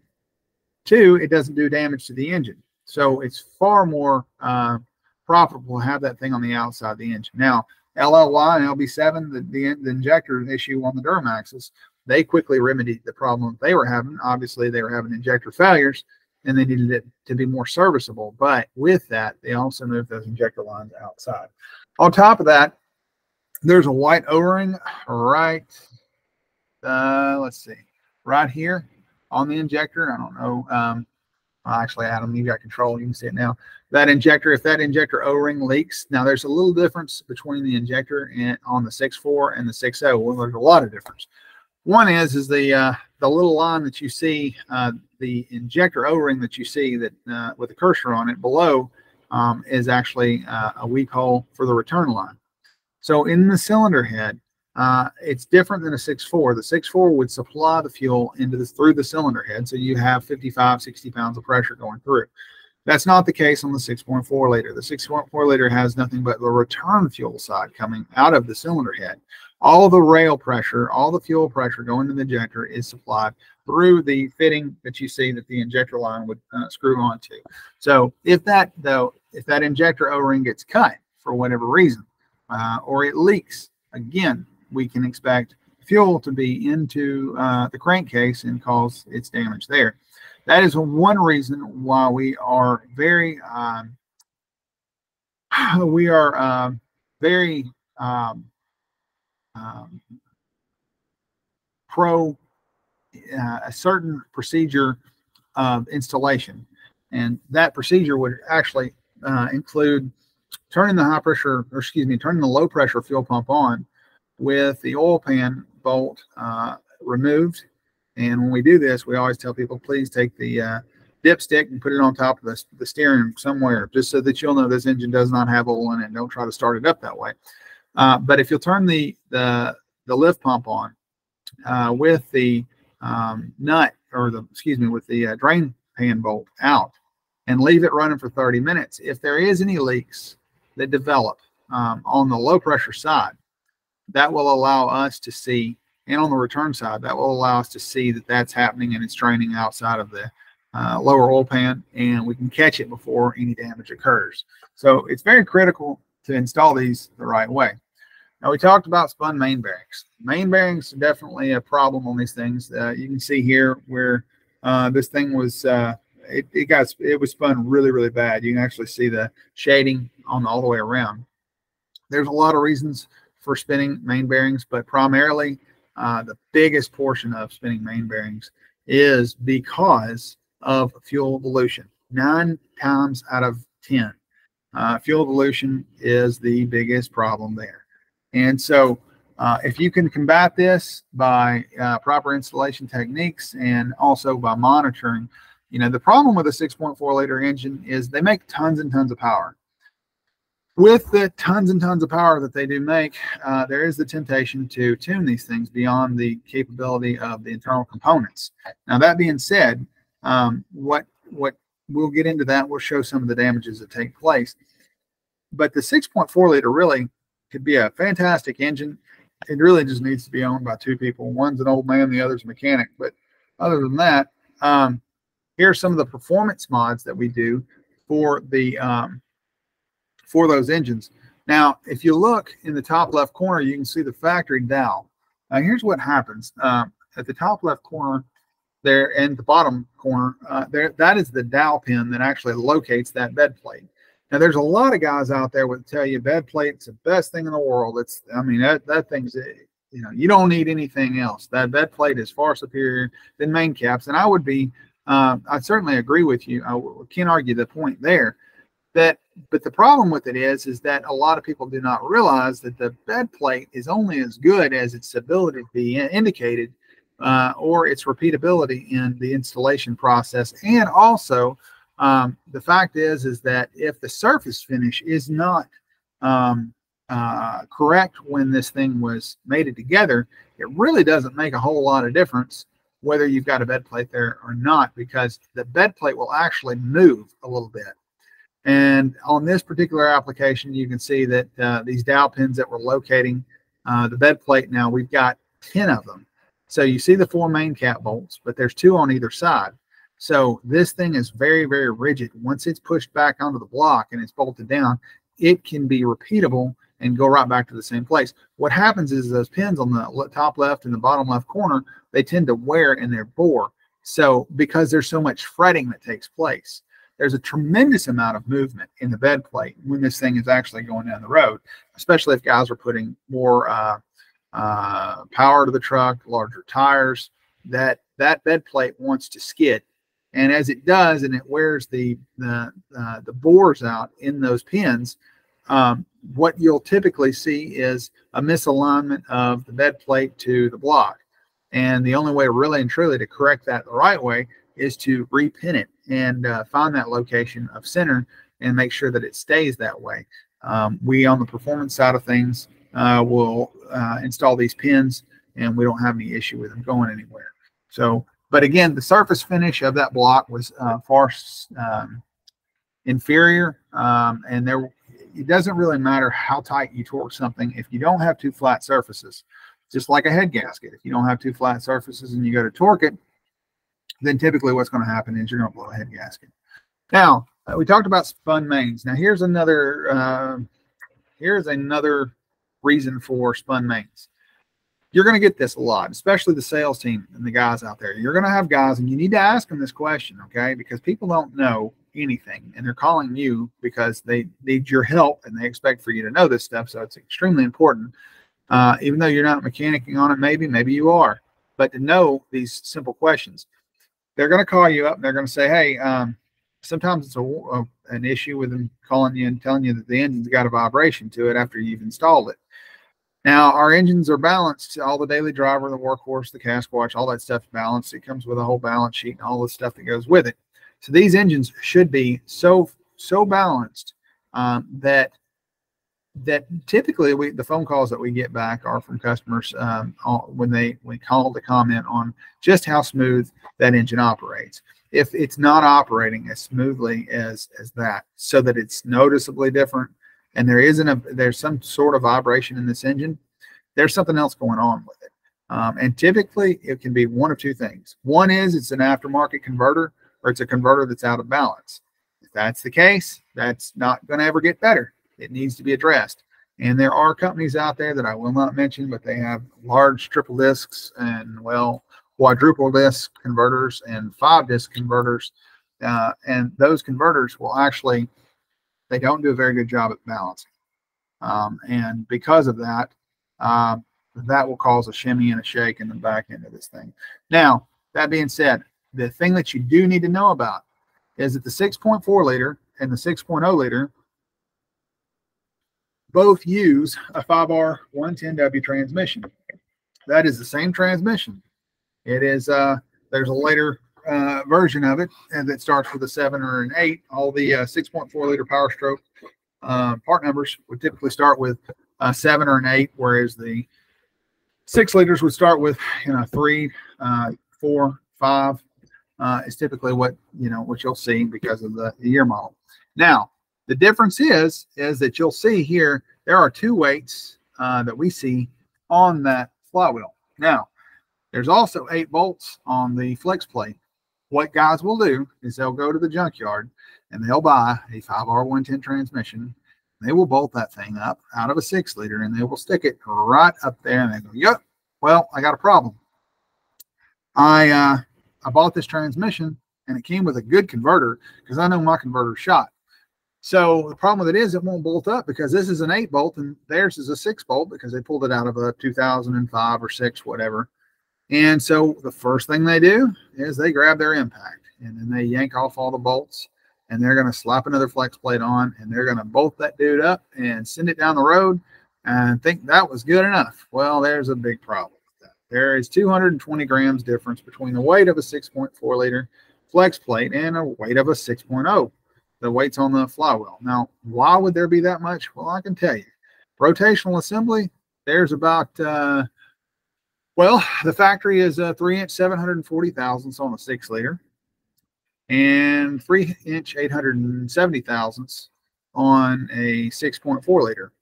Two, it doesn't do damage to the engine. So it's far more uh, profitable to have that thing on the outside of the engine. Now, LLY and LB7, the, the, the injector issue on the Duramaxes, they quickly remedied the problem they were having. Obviously, they were having injector failures and they needed it to be more serviceable. But with that, they also moved those injector lines outside. On top of that, there's a white O-ring right, uh, let's see, right here on the injector. I don't know. Um, actually, Adam, you got control. You can see it now. That injector, if that injector O-ring leaks, now there's a little difference between the injector and on the 6.4 and the 6.0. Well, there's a lot of difference. One is is the uh, the little line that you see, uh, the injector O-ring that you see that uh, with the cursor on it below um, is actually uh, a weak hole for the return line. So in the cylinder head, uh, it's different than a 6.4. The 6.4 would supply the fuel into this through the cylinder head, so you have 55, 60 pounds of pressure going through. That's not the case on the 6.4 liter. The 6.4 liter has nothing but the return fuel side coming out of the cylinder head. All the rail pressure, all the fuel pressure going to the injector is supplied through the fitting that you see that the injector line would uh, screw onto. So if that though, if that injector O-ring gets cut for whatever reason, uh, or it leaks, again, we can expect fuel to be into uh, the crankcase and cause its damage there. That is one reason why we are very um, (sighs) we are uh, very um, um, pro uh, a certain procedure of installation, and that procedure would actually uh, include turning the high pressure, or excuse me, turning the low pressure fuel pump on with the oil pan bolt uh, removed. And when we do this, we always tell people, please take the uh, dipstick and put it on top of the, the steering somewhere, just so that you'll know this engine does not have oil in it. Don't try to start it up that way. Uh, but if you'll turn the, the, the lift pump on uh, with the um, nut, or the, excuse me, with the uh, drain pan bolt out, and leave it running for 30 minutes. If there is any leaks that develop um, on the low pressure side, that will allow us to see, and on the return side, that will allow us to see that that's happening and it's draining outside of the uh, lower oil pan, and we can catch it before any damage occurs. So it's very critical to install these the right way. Now we talked about spun main bearings. Main bearings are definitely a problem on these things. Uh, you can see here where uh, this thing was uh, it, it got it was spun really really bad. You can actually see the shading on all the way around. There's a lot of reasons for spinning main bearings, but primarily uh, the biggest portion of spinning main bearings is because of fuel dilution. Nine times out of ten, uh, fuel dilution is the biggest problem there. And so, uh, if you can combat this by uh, proper installation techniques and also by monitoring, you know, the problem with a 6.4 liter engine is they make tons and tons of power. With the tons and tons of power that they do make, uh, there is the temptation to tune these things beyond the capability of the internal components. Now, that being said, um, what what we'll get into that. We'll show some of the damages that take place. But the 6.4 liter really could be a fantastic engine. It really just needs to be owned by two people. One's an old man, the other's a mechanic. But other than that, um, here are some of the performance mods that we do for the um, for those engines. Now, if you look in the top left corner, you can see the factory dowel. Now, here's what happens. Um, at the top left corner, there and the bottom corner, uh, there that is the dowel pin that actually locates that bed plate. Now, there's a lot of guys out there would tell you bed plate's the best thing in the world. It's, I mean, that that thing's, you know, you don't need anything else. That bed plate is far superior than main caps, and I would be, uh, I certainly agree with you. I can't argue the point there. That, but the problem with it is, is that a lot of people do not realize that the bed plate is only as good as its ability to be indicated uh, or its repeatability in the installation process. And also, um, the fact is, is that if the surface finish is not um, uh, correct when this thing was mated together, it really doesn't make a whole lot of difference whether you've got a bed plate there or not, because the bed plate will actually move a little bit. And on this particular application, you can see that uh, these dowel pins that we're locating uh, the bed plate now, we've got 10 of them. So you see the four main cap bolts, but there's two on either side. So this thing is very, very rigid. Once it's pushed back onto the block and it's bolted down, it can be repeatable and go right back to the same place. What happens is those pins on the top left and the bottom left corner, they tend to wear in their bore. So because there's so much fretting that takes place, there's a tremendous amount of movement in the bed plate when this thing is actually going down the road, especially if guys are putting more uh, uh, power to the truck, larger tires, that that bed plate wants to skid. And as it does, and it wears the the, uh, the bores out in those pins, um, what you'll typically see is a misalignment of the bed plate to the block. And the only way, really and truly, to correct that the right way is to repin it and uh, find that location of center and make sure that it stays that way. Um, we, on the performance side of things, uh, will uh, install these pins and we don't have any issue with them going anywhere. So, but again, the surface finish of that block was uh, far um, inferior. Um, and there, it doesn't really matter how tight you torque something if you don't have two flat surfaces, just like a head gasket. If you don't have two flat surfaces and you go to torque it, then typically what's going to happen is you're going to blow a head gasket. Now, uh, we talked about spun mains. Now, here's another, uh, here's another reason for spun mains. You're going to get this a lot, especially the sales team and the guys out there. You're going to have guys, and you need to ask them this question, okay? Because people don't know anything, and they're calling you because they need your help and they expect for you to know this stuff. So it's extremely important. Uh, even though you're not mechanicking on it, maybe, maybe you are, but to know these simple questions, they're going to call you up and they're going to say, Hey, um, sometimes it's a, a, an issue with them calling you and telling you that the engine's got a vibration to it after you've installed it. Now, our engines are balanced. All the daily driver, the workhorse, the cask watch, all that stuff balanced. It comes with a whole balance sheet and all the stuff that goes with it. So these engines should be so so balanced um, that that typically we the phone calls that we get back are from customers um, when they we call to comment on just how smooth that engine operates. If it's not operating as smoothly as as that, so that it's noticeably different, and there isn't a there's some sort of vibration in this engine, there's something else going on with it. Um, and typically it can be one of two things. One is it's an aftermarket converter or it's a converter that's out of balance. If that's the case, that's not going to ever get better. It needs to be addressed. And there are companies out there that I will not mention, but they have large triple discs and, well, quadruple disc converters and five disc converters. Uh, and those converters will actually, they don't do a very good job at balancing. Um, and because of that, uh, that will cause a shimmy and a shake in the back end of this thing. Now, that being said, the thing that you do need to know about is that the 6.4 liter and the 6.0 liter both use a 5R 110W transmission. That is the same transmission. It is, uh, there's a later uh, version of it and that starts with a seven or an eight. All the uh, 6.4 liter power stroke uh, part numbers would typically start with a seven or an eight, whereas the six liters would start with, you know, three, uh, four, five, uh, is typically what you know what you'll see because of the, the year model. Now, the difference is is that you'll see here there are two weights uh, that we see on that flywheel. Now, there's also eight bolts on the flex plate. What guys will do is they'll go to the junkyard and they'll buy a 5R110 transmission. They will bolt that thing up out of a six liter and they will stick it right up there and they go, Yep, well, I got a problem. I uh, I bought this transmission and it came with a good converter because I know my converter shot. So the problem with it is it won't bolt up because this is an eight bolt and theirs is a six bolt because they pulled it out of a 2005 or six, whatever. And so the first thing they do is they grab their impact and then they yank off all the bolts and they're going to slap another flex plate on and they're going to bolt that dude up and send it down the road and think that was good enough. Well, there's a big problem. There is 220 grams difference between the weight of a 6.4 liter flex plate and a weight of a 6.0. The weight's on the flywheel. Now, why would there be that much? Well, I can tell you. Rotational assembly, there's about, uh, well, the factory is a three inch 740 thousandths on a six liter and three inch 870 thousandths on a 6.4 liter.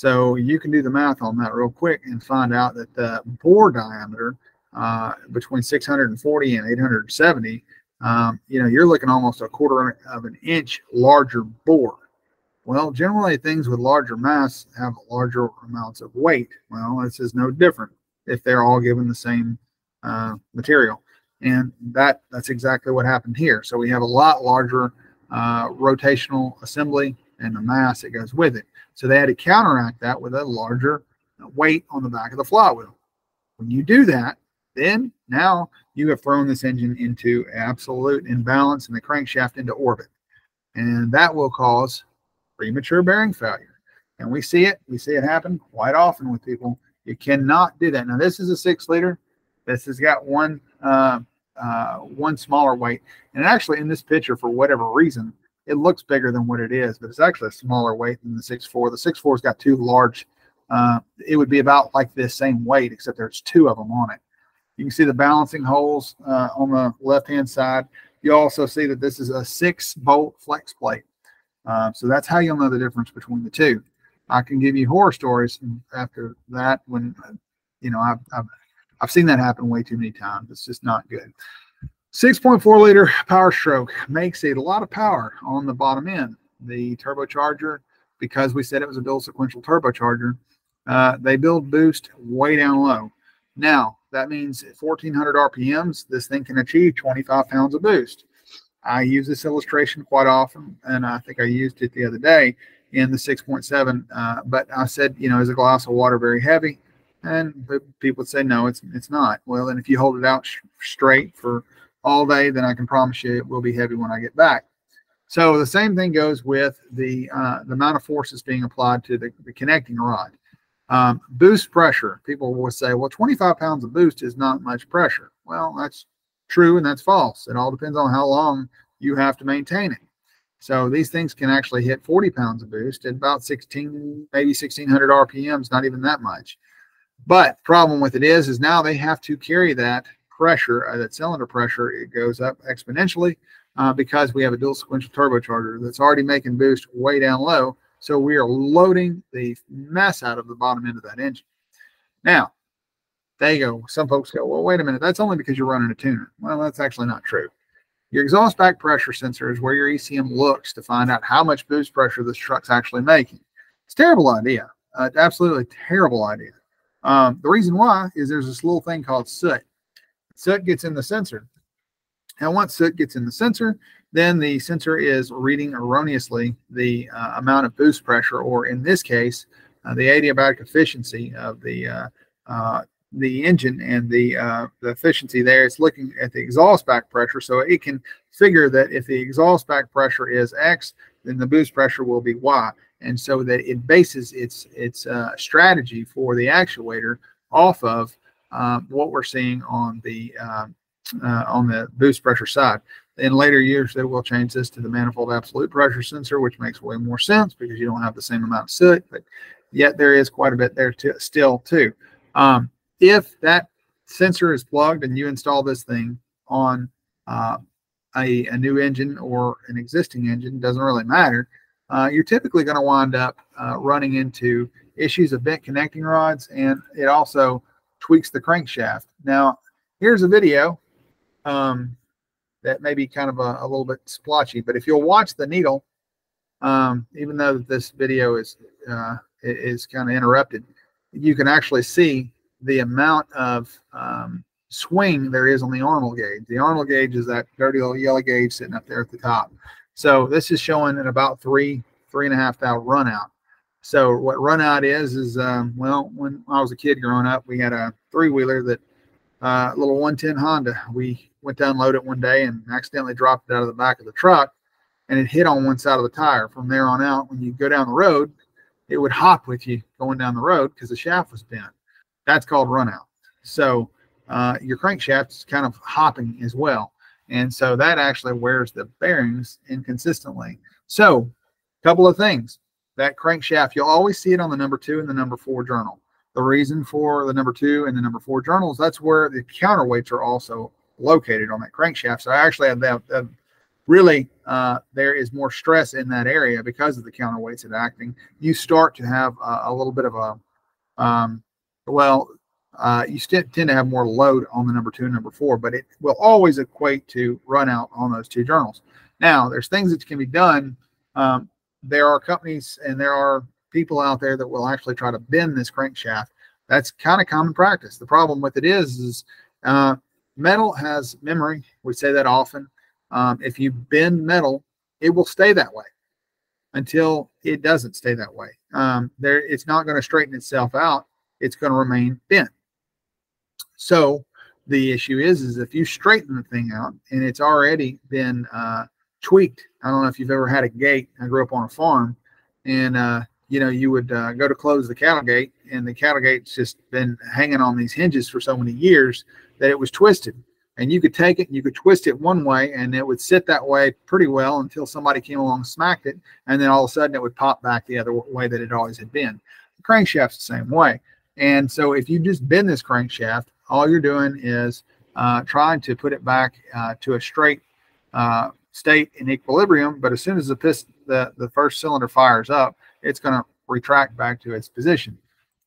So you can do the math on that real quick and find out that the bore diameter uh, between 640 and 870, um, you know, you're looking almost a quarter of an inch larger bore. Well, generally things with larger mass have larger amounts of weight. Well, this is no different if they're all given the same uh, material. And that that's exactly what happened here. So we have a lot larger uh, rotational assembly and the mass that goes with it. So they had to counteract that with a larger weight on the back of the flywheel. When you do that, then now you have thrown this engine into absolute imbalance and the crankshaft into orbit. And that will cause premature bearing failure. And we see it, we see it happen quite often with people. You cannot do that. Now, this is a six liter. This has got one uh, uh, one smaller weight. And actually, in this picture, for whatever reason, it looks bigger than what it is, but it's actually a smaller weight than the 6.4. The 6.4's got two large, uh, it would be about like this same weight, except there's two of them on it. You can see the balancing holes uh, on the left-hand side. You also see that this is a six bolt flex plate. Uh, so that's how you'll know the difference between the two. I can give you horror stories after that when, you know, I've, I've, I've seen that happen way too many times. It's just not good. 6.4 liter power stroke makes a lot of power on the bottom end. The turbocharger, because we said it was a dual sequential turbocharger, uh, they build boost way down low. Now, that means 1400 RPMs, this thing can achieve 25 pounds of boost. I use this illustration quite often, and I think I used it the other day in the 6.7. Uh, but I said, you know, is a glass of water very heavy? And people would say, no, it's it's not. Well, and if you hold it out straight for all day, then I can promise you it will be heavy when I get back. So the same thing goes with the uh, the amount of forces being applied to the, the connecting rod. Um, boost pressure. People will say, well, 25 pounds of boost is not much pressure. Well, that's true and that's false. It all depends on how long you have to maintain it. So these things can actually hit 40 pounds of boost at about 16, maybe 1600 RPMs, not even that much. But problem with it is, is now they have to carry that pressure, uh, that cylinder pressure, it goes up exponentially uh, because we have a dual sequential turbocharger that's already making boost way down low. So we are loading the mess out of the bottom end of that engine. Now, there you go. Some folks go, well, wait a minute. That's only because you're running a tuner. Well, that's actually not true. Your exhaust back pressure sensor is where your ECM looks to find out how much boost pressure this truck's actually making. It's a terrible idea. Uh, absolutely terrible idea. Um, the reason why is there's this little thing called soot. Soot gets in the sensor. And once soot gets in the sensor, then the sensor is reading erroneously the uh, amount of boost pressure, or in this case, uh, the adiabatic efficiency of the uh, uh the engine and the uh, the efficiency there. It's looking at the exhaust back pressure, so it can figure that if the exhaust back pressure is X, then the boost pressure will be Y, and so that it bases its its uh, strategy for the actuator off of um, what we're seeing on the um, uh, on the boost pressure side. In later years, they will change this to the manifold absolute pressure sensor, which makes way more sense because you don't have the same amount of soot, but yet there is quite a bit there to, still too. Um, if that sensor is plugged and you install this thing on uh, a, a, new engine or an existing engine, doesn't really matter, uh, you're typically going to wind up uh, running into issues of bent connecting rods and it also tweaks the crankshaft. Now, here's a video um, that may be kind of a, a, little bit splotchy, but if you'll watch the needle, um, even though this video is uh, is kind of interrupted, you can actually see the amount of um, swing there is on the Arnold gauge. The Arnold gauge is that dirty little yellow gauge sitting up there at the top. So this is showing at about three, three and a half thou run out. So what run out is, is um, well, when I was a kid growing up, we had a three wheeler that uh, little 110 Honda. We went to unload it one day and accidentally dropped it out of the back of the truck and it hit on one side of the tire. From there on out, when you go down the road, it would hop with you going down the road because the shaft was bent. That's called run out. So uh, your crankshaft is kind of hopping as well. And so that actually wears the bearings inconsistently. So a couple of things. That crankshaft, you'll always see it on the number two and the number four journal. The reason for the number two and the number four journals, that's where the counterweights are also located on that crankshaft. So I actually have that, that really uh, there is more stress in that area because of the counterweights at acting. You start to have a, a little bit of a, um, well, uh, you tend to have more load on the number two and number four, but it will always equate to run out on those two journals. Now, there's things that can be done. Um, there are companies and there are people out there that will actually try to bend this crankshaft. That's kind of common practice. The problem with it is, is uh, metal has memory. We say that often. Um, if you bend metal, it will stay that way until it doesn't stay that way. Um, there, it's not going to straighten itself out. It's going to remain bent. So the issue is, is if you straighten the thing out and it's already been uh, tweaked. I don't know if you've ever had a gate. I grew up on a farm, and uh, you know, you would uh, go to close the cattle gate, and the cattle gate's just been hanging on these hinges for so many years that it was twisted. And you could take it and you could twist it one way, and it would sit that way pretty well until somebody came along smacked it, and then all of a sudden it would pop back the other way that it always had been. The crankshaft's the same way. And so if you just bend this crankshaft, all you're doing is uh, trying to put it back uh, to a straight uh, state in equilibrium. But as soon as the piston, the, the first cylinder fires up, it's going to retract back to its position.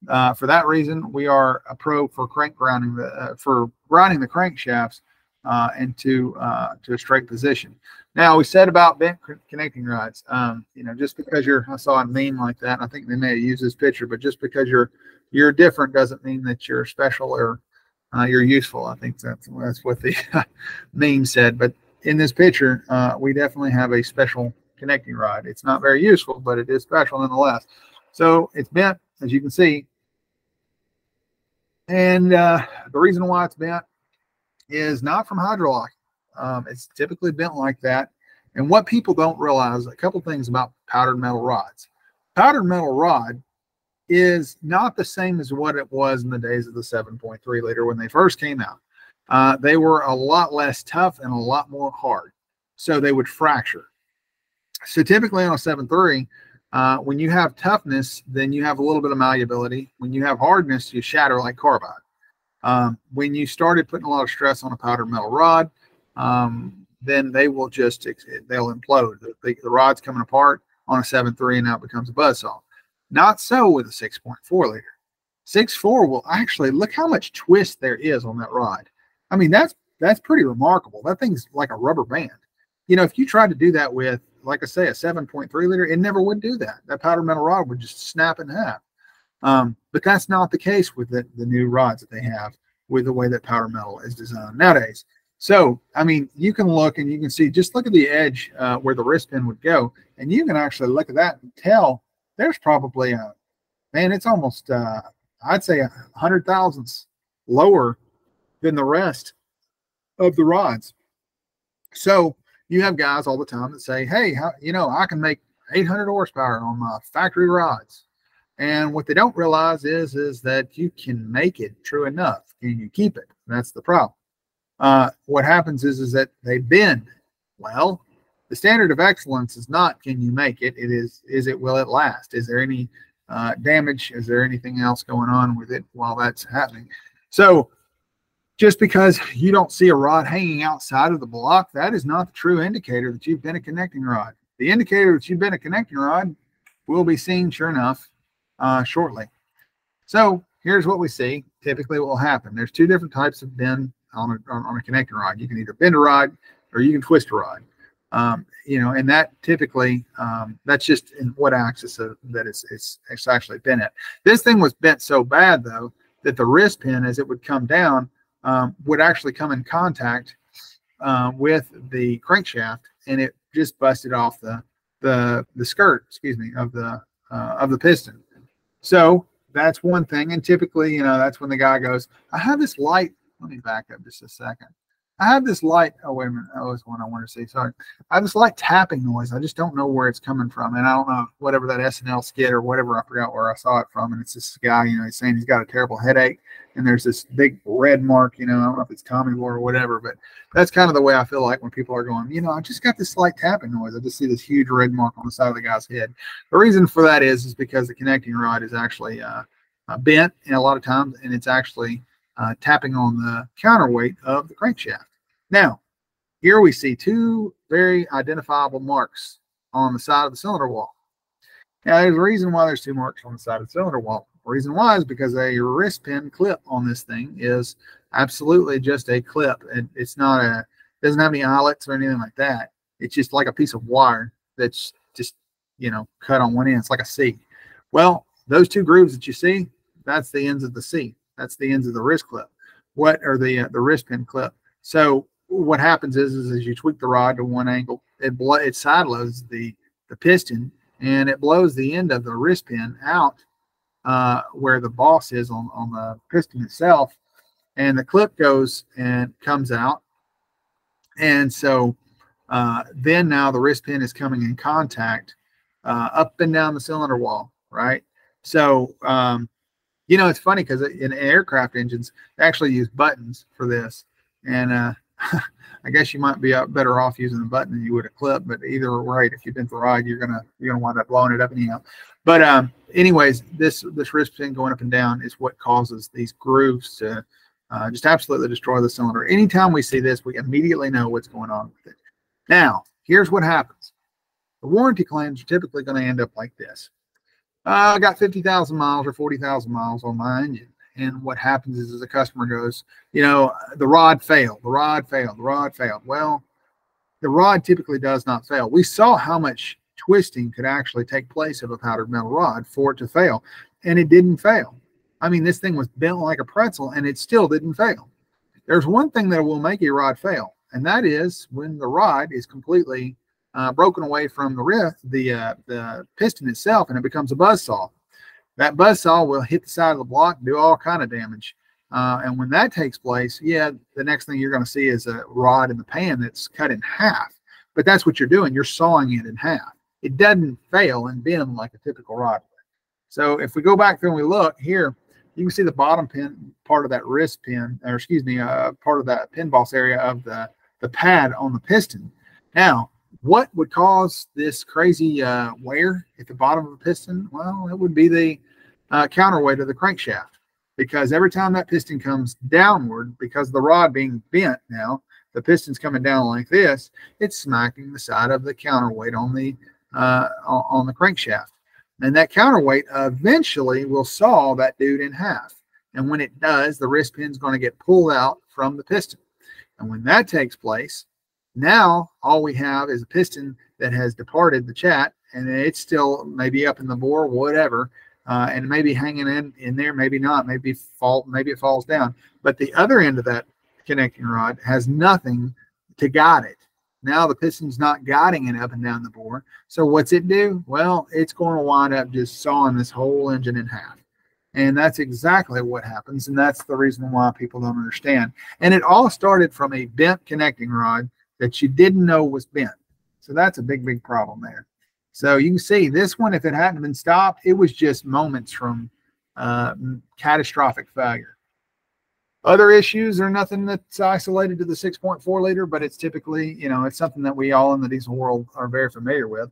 Uh, for that reason, we are a pro for crank grounding the uh, for grounding the crankshafts uh, into uh, to a straight position. Now we said about bent connecting rods. Um, you know, just because you're I saw a meme like that, I think they may used this picture, but just because you're you're different doesn't mean that you're special or uh, you're useful. I think that's that's what the (laughs) meme said. But in this picture, uh, we definitely have a special connecting rod. It's not very useful, but it is special nonetheless. So it's bent, as you can see. And uh, the reason why it's bent is not from hydrolock. Um, it's typically bent like that. And what people don't realize, a couple things about powdered metal rods. Powdered metal rod is not the same as what it was in the days of the 7.3 liter when they first came out. Uh, they were a lot less tough and a lot more hard. So they would fracture. So typically on a 7.3, uh, when you have toughness, then you have a little bit of malleability. When you have hardness, you shatter like carbide. Um, when you started putting a lot of stress on a powdered metal rod, um, then they will just they'll implode. The, the, rod's coming apart on a 7.3 and now it becomes a buzzsaw. Not so with a 6.4 liter. 6.4 will actually look how much twist there is on that rod. I mean, that's that's pretty remarkable. That thing's like a rubber band. You know, if you tried to do that with like I say, a 7.3 liter, it never would do that. That powder metal rod would just snap in half. Um, but that's not the case with the, the new rods that they have with the way that powder metal is designed nowadays. So, I mean, you can look and you can see, just look at the edge uh, where the wrist pin would go, and you can actually look at that and tell there's probably a, man, it's almost, uh, I'd say a hundred thousandths lower than the rest of the rods. So you have guys all the time that say, hey, how, you know, I can make 800 horsepower on my factory rods. And what they don't realize is, is that you can make it true enough. Can you keep it? That's the problem. Uh, what happens is, is that they bend. Well, the standard of excellence is not can you make it. It is is it will it last? Is there any uh, damage? Is there anything else going on with it while that's happening? So just because you don't see a rod hanging outside of the block, that is not the true indicator that you've been a connecting rod. The indicator that you've been a connecting rod will be seen, sure enough, uh, shortly. So here's what we see. Typically, what will happen. There's two different types of bend on a, on, a connecting rod. You can either bend a rod or you can twist a rod. Um, you know, and that typically um, that's just in what axis of, that it's, it's it's actually bent at. This thing was bent so bad though that the wrist pin, as it would come down, um, would actually come in contact uh, with the crankshaft, and it just busted off the the the skirt, excuse me, of the uh, of the piston. So that's one thing. And typically, you know, that's when the guy goes, I have this light. Let me back up just a second. I have this light. Oh, wait a minute. Oh, was one I want to say. Sorry. I have this light tapping noise. I just don't know where it's coming from. And I don't know whatever that SNL skit or whatever. I forgot where I saw it from. And it's this guy, you know, he's saying he's got a terrible headache. And there's this big red mark, you know, I don't know if it's Tommy Boy or whatever, but that's kind of the way I feel like when people are going, you know, I just got this slight tapping noise. I just see this huge red mark on the side of the guy's head. The reason for that is, is because the connecting rod is actually uh, uh, bent and a lot of times, and it's actually uh, tapping on the counterweight of the crankshaft. Now, here we see two very identifiable marks on the side of the cylinder wall. Now, there's a reason why there's two marks on the side of the cylinder wall. The reason why is because a wrist pin clip on this thing is absolutely just a clip. It, it's not a, doesn't have any eyelets or anything like that. It's just like a piece of wire that's just, you know, cut on one end. It's like a C. Well, those two grooves that you see, that's the ends of the C. That's the ends of the wrist clip. What are the uh, the wrist pin clip? So what happens is, is as you tweak the rod to one angle, it blow, it sideloads the the piston and it blows the end of the wrist pin out uh, where the boss is on on the piston itself, and the clip goes and comes out, and so uh, then now the wrist pin is coming in contact uh, up and down the cylinder wall, right? So um, you know it's funny because in aircraft engines they actually use buttons for this, and uh, (laughs) I guess you might be better off using a button than you would a clip, but either way, if you've been for a ride, you're gonna you're gonna wind up blowing it up anyhow. But um, anyways, this this wrist pin going up and down is what causes these grooves to uh, just absolutely destroy the cylinder. Anytime we see this, we immediately know what's going on with it. Now, here's what happens. The warranty claims are typically going to end up like this. Uh, I got 50,000 miles or 40,000 miles on my engine. And what happens is, is the customer goes, you know, the rod failed, the rod failed, the rod failed. Well, the rod typically does not fail. We saw how much twisting could actually take place of a powdered metal rod for it to fail, and it didn't fail. I mean, this thing was bent like a pretzel, and it still didn't fail. There's one thing that will make a rod fail, and that is when the rod is completely uh, broken away from the rift, the uh, the piston itself, and it becomes a buzz saw that buzz saw will hit the side of the block, do all kind of damage. Uh, and when that takes place, yeah, the next thing you're going to see is a rod in the pan that's cut in half. But that's what you're doing. You're sawing it in half. It doesn't fail and bend like a typical rod. So if we go back through and we look here, you can see the bottom pin part of that wrist pin, or excuse me, uh, part of that pin boss area of the, the pad on the piston. Now, what would cause this crazy uh, wear at the bottom of the piston? Well, it would be the uh, counterweight of the crankshaft because every time that piston comes downward, because the rod being bent now, the piston's coming down like this, it's smacking the side of the counterweight on the uh, on the crankshaft. And that counterweight eventually will saw that dude in half. And when it does, the wrist pin's going to get pulled out from the piston. And when that takes place, now, all we have is a piston that has departed the chat and it's still maybe up in the bore, whatever. uh, and maybe hanging in in there, maybe not, maybe fall, maybe it falls down. But the other end of that connecting rod has nothing to guide it. Now the piston's not guiding it up and down the bore. So what's it do? Well, it's going to wind up just sawing this whole engine in half. And that's exactly what happens. And that's the reason why people don't understand. And it all started from a bent connecting rod that you didn't know was bent. So that's a big, big problem there. So you can see this one, if it hadn't been stopped, it was just moments from uh, catastrophic failure. Other issues are nothing that's isolated to the 6.4 liter, but it's typically, you know, it's something that we all in the diesel world are very familiar with.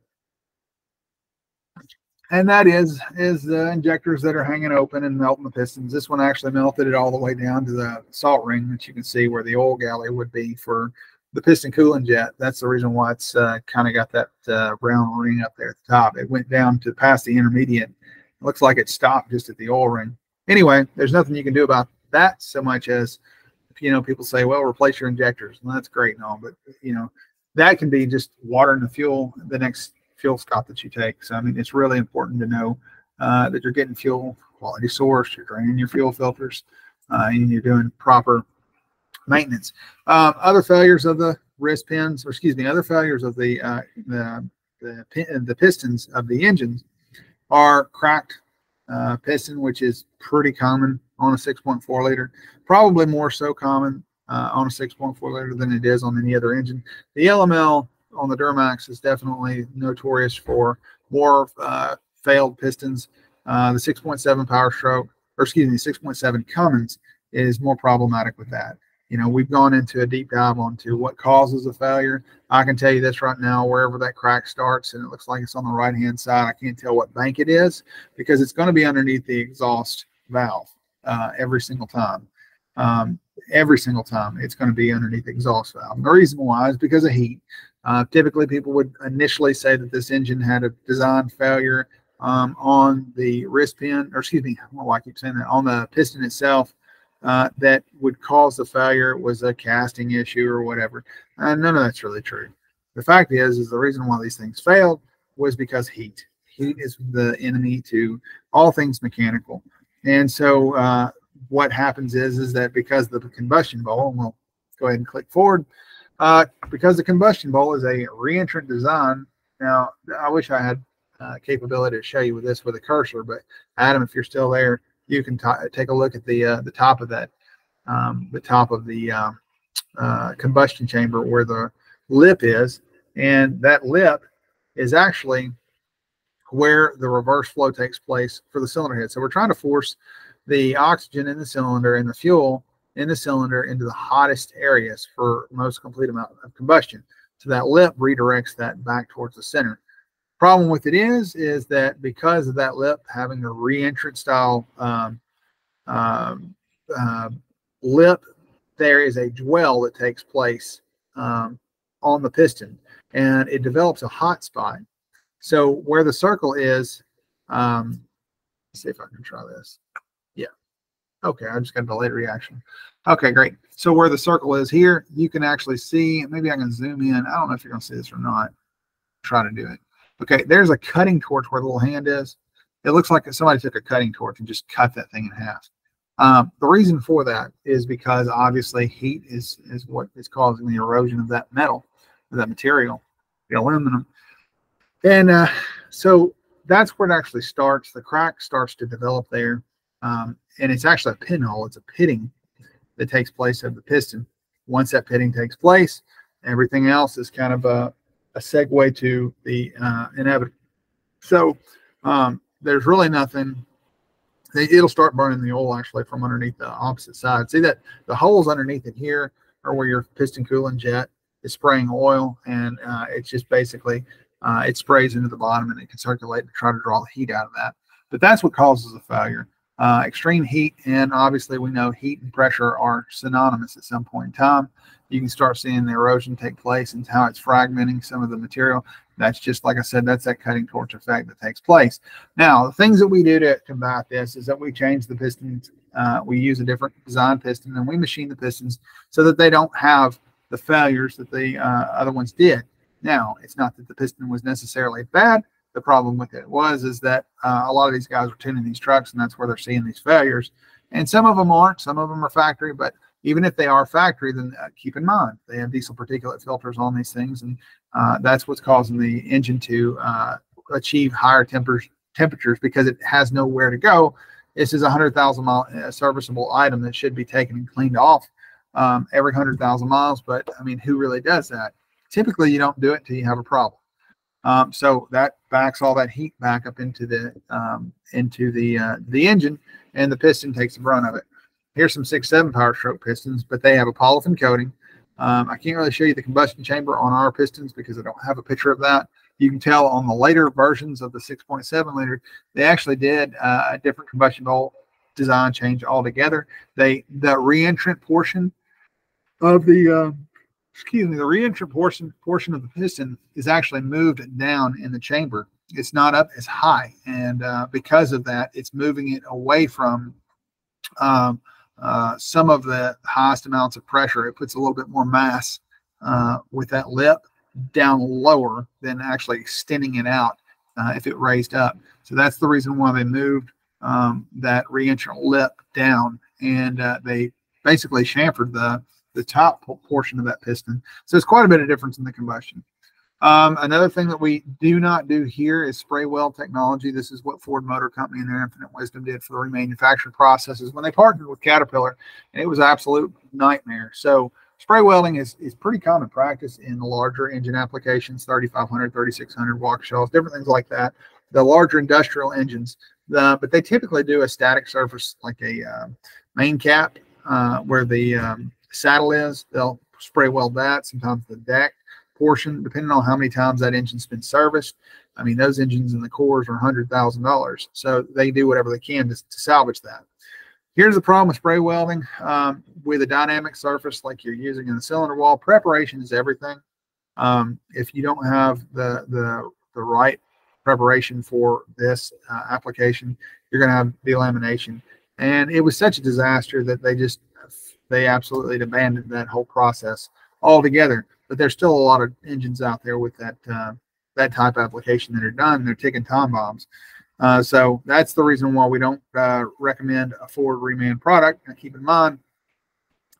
And that is is the injectors that are hanging open and melting the pistons. This one actually melted it all the way down to the salt ring that you can see where the oil galley would be for the piston cooling jet. That's the reason why it's uh, kind of got that uh, round ring up there at the top. It went down to past the intermediate. It looks like it stopped just at the oil ring. Anyway, there's nothing you can do about that so much as, you know, people say, well, replace your injectors. Well, that's great and all, but, you know, that can be just water in the fuel the next fuel stop that you take. So, I mean, it's really important to know uh, that you're getting fuel quality source, you're draining your fuel filters, uh, and you're doing proper maintenance. Um, other failures of the wrist pins, or excuse me, other failures of the uh, the the, pin, the pistons of the engines are cracked uh, piston, which is pretty common on a 6.4 liter. Probably more so common uh, on a 6.4 liter than it is on any other engine. The LML on the Duramax is definitely notorious for more uh, failed pistons. Uh, the 6.7 Power Stroke, or excuse me, 6.7 Cummins is more problematic with that you know, we've gone into a deep dive onto what causes a failure. I can tell you this right now, wherever that crack starts, and it looks like it's on the right hand side, I can't tell what bank it is because it's going to be underneath the exhaust valve uh, every single time. Um, every single time it's going to be underneath the exhaust valve. And the reason why is because of heat. Uh, typically, people would initially say that this engine had a design failure um, on the wrist pin, or excuse me, why I keep saying that, on the piston itself uh, that would cause the failure was a casting issue or whatever. And none of that's really true. The fact is, is the reason why these things failed was because heat. Heat is the enemy to all things mechanical. And so uh, what happens is, is that because the combustion bowl, we'll go ahead and click forward, uh, because the combustion bowl is a reentrant design. Now, I wish I had uh, capability to show you with this with a cursor, but Adam, if you're still there, you can take a look at the uh, the top of that, um, the top of the uh, uh, combustion chamber where the lip is, and that lip is actually where the reverse flow takes place for the cylinder head. So we're trying to force the oxygen in the cylinder and the fuel in the cylinder into the hottest areas for most complete amount of combustion. So that lip redirects that back towards the center. Problem with it is, is that because of that lip having a reentrant style um, um, uh, lip, there is a dwell that takes place um, on the piston and it develops a hot spot. So where the circle is, um, see if I can try this. Yeah. Okay, I just got a delayed reaction. Okay, great. So where the circle is here, you can actually see, maybe I can zoom in. I don't know if you're going to see this or not. Try to do it. Okay, there's a cutting torch where the little hand is. It looks like somebody took a cutting torch and just cut that thing in half. Um, the reason for that is because obviously heat is is what is causing the erosion of that metal, of that material, the aluminum. And uh, so that's where it actually starts. The crack starts to develop there. Um, and it's actually a pinhole. It's a pitting that takes place of the piston. Once that pitting takes place, everything else is kind of a, a segue to the uh, inevitable. So um, there's really nothing. It'll start burning the oil actually from underneath the opposite side. See that the holes underneath it here are where your piston coolant jet is spraying oil, and uh, it's just basically uh, it sprays into the bottom and it can circulate to try to draw the heat out of that. But that's what causes the failure. Uh, extreme heat, and obviously we know heat and pressure are synonymous at some point in time you can start seeing the erosion take place and how it's fragmenting some of the material. That's just like I said, that's that cutting torch effect that takes place. Now, the things that we do to combat this is that we change the pistons. Uh, we use a different design piston and we machine the pistons so that they don't have the failures that the uh, other ones did. Now, it's not that the piston was necessarily bad, the problem with it was is that uh, a lot of these guys were tuning these trucks, and that's where they're seeing these failures. And some of them aren't. Some of them are factory, but even if they are factory, then uh, keep in mind they have diesel particulate filters on these things, and uh, that's what's causing the engine to uh, achieve higher tempers, temperatures because it has nowhere to go. This is a hundred thousand mile uh, serviceable item that should be taken and cleaned off um, every hundred thousand miles. But I mean, who really does that? Typically, you don't do it until you have a problem. Um, so that backs all that heat back up into the um, into the uh, the engine, and the piston takes the brunt of it. Here's some six seven power stroke pistons, but they have a polyolefin coating. Um, I can't really show you the combustion chamber on our pistons because I don't have a picture of that. You can tell on the later versions of the 6.7 liter, they actually did uh, a different combustion bowl design change altogether. They the reentrant portion of the uh, excuse me, the reentrant portion portion of the piston is actually moved down in the chamber. It's not up as high, and uh, because of that, it's moving it away from um, uh, some of the highest amounts of pressure. It puts a little bit more mass uh, with that lip down lower than actually extending it out uh, if it raised up. So that's the reason why they moved um, that reentrant lip down, and uh, they basically chamfered the the top portion of that piston. So it's quite a bit of difference in the combustion. Um, another thing that we do not do here is spray weld technology. This is what Ford Motor Company and their infinite wisdom did for the remanufacturing processes when they partnered with Caterpillar, and it was absolute nightmare. So spray welding is, is pretty common practice in the larger engine applications, 3500, 3600 Waukesha's, different things like that. The larger industrial engines, the, but they typically do a static surface like a uh, main cap uh, where the um, saddle is. They'll spray weld that. Sometimes the deck portion, depending on how many times that engine's been serviced. I mean, those engines in the cores are hundred thousand dollars, so they do whatever they can to, to, salvage that. Here's the problem with spray welding um, with a dynamic surface like you're using in the cylinder wall. Preparation is everything. Um, if you don't have the the the right preparation for this uh, application, you're going to have delamination. And it was such a disaster that they just they absolutely abandoned that whole process altogether. But there's still a lot of engines out there with that uh, that type of application that are done. They're ticking time bombs. Uh, so that's the reason why we don't uh, recommend a Ford reman product. Now keep in mind,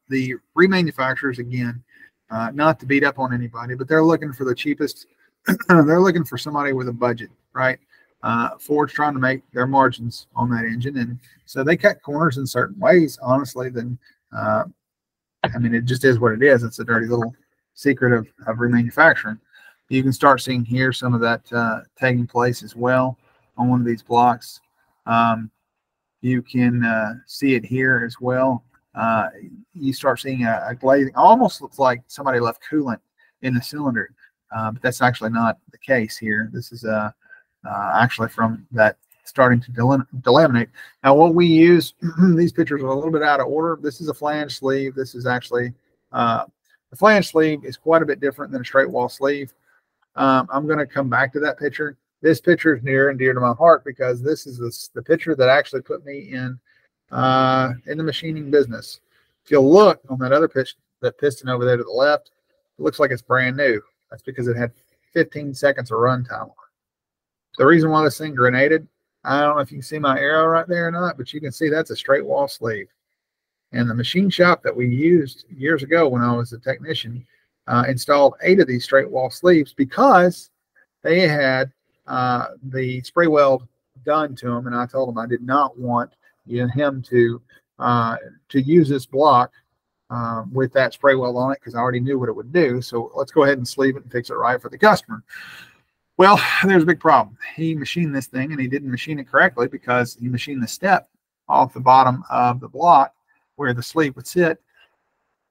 the remanufacturers again, uh, not to beat up on anybody, but they're looking for the cheapest. (clears throat) they're looking for somebody with a budget, right? Uh, Ford's trying to make their margins on that engine, and so they cut corners in certain ways. Honestly, than uh, I mean, it just is what it is. It's a dirty little secret of, of remanufacturing. You can start seeing here some of that uh, taking place as well on one of these blocks. Um, you can uh, see it here as well. Uh, you start seeing a, a, glazing, almost looks like somebody left coolant in the cylinder, uh, but that's actually not the case here. This is uh, uh, actually from that starting to delaminate. Now, what we use, (clears throat) these pictures are a little bit out of order. This is a flange sleeve. This is actually, uh, the flange sleeve is quite a bit different than a straight wall sleeve. Um, I'm going to come back to that picture. This picture is near and dear to my heart because this is the, the picture that actually put me in uh, in the machining business. If you'll look on that other pitch, that piston over there to the left, it looks like it's brand new. That's because it had 15 seconds of run time on it. The reason why this thing grenaded I don't know if you can see my arrow right there or not, but you can see that's a straight wall sleeve. And the machine shop that we used years ago when I was a technician uh, installed eight of these straight wall sleeves because they had uh, the spray weld done to them. And I told them I did not want him to uh, to use this block uh, with that spray weld on it because I already knew what it would do. So let's go ahead and sleeve it and fix it right for the customer. Well, (laughs) there's a big problem. He machined this thing and he didn't machine it correctly because he machined the step off the bottom of the block where the sleeve would sit.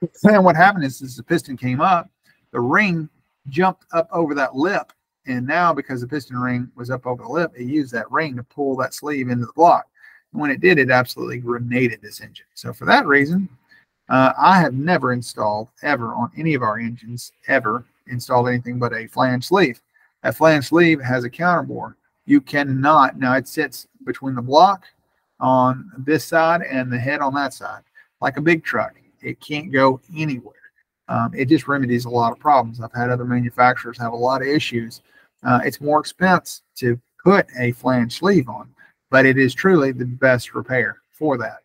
(laughs) And what happened is, is the piston came up, the ring jumped up over that lip. And now, because the piston ring was up over the lip, it used that ring to pull that sleeve into the block. And when it did, it absolutely grenaded this engine. So, for that reason, uh, I have never installed, ever on any of our engines, ever installed anything but a flange sleeve. That flange sleeve has a counter bore. You cannot, now it sits between the block on this side and the head on that side, like a big truck. It can't go anywhere. Um, it just remedies a lot of problems. I've had other manufacturers have a lot of issues uh, it's more expensive to put a flange sleeve on, but it is truly the best repair for that.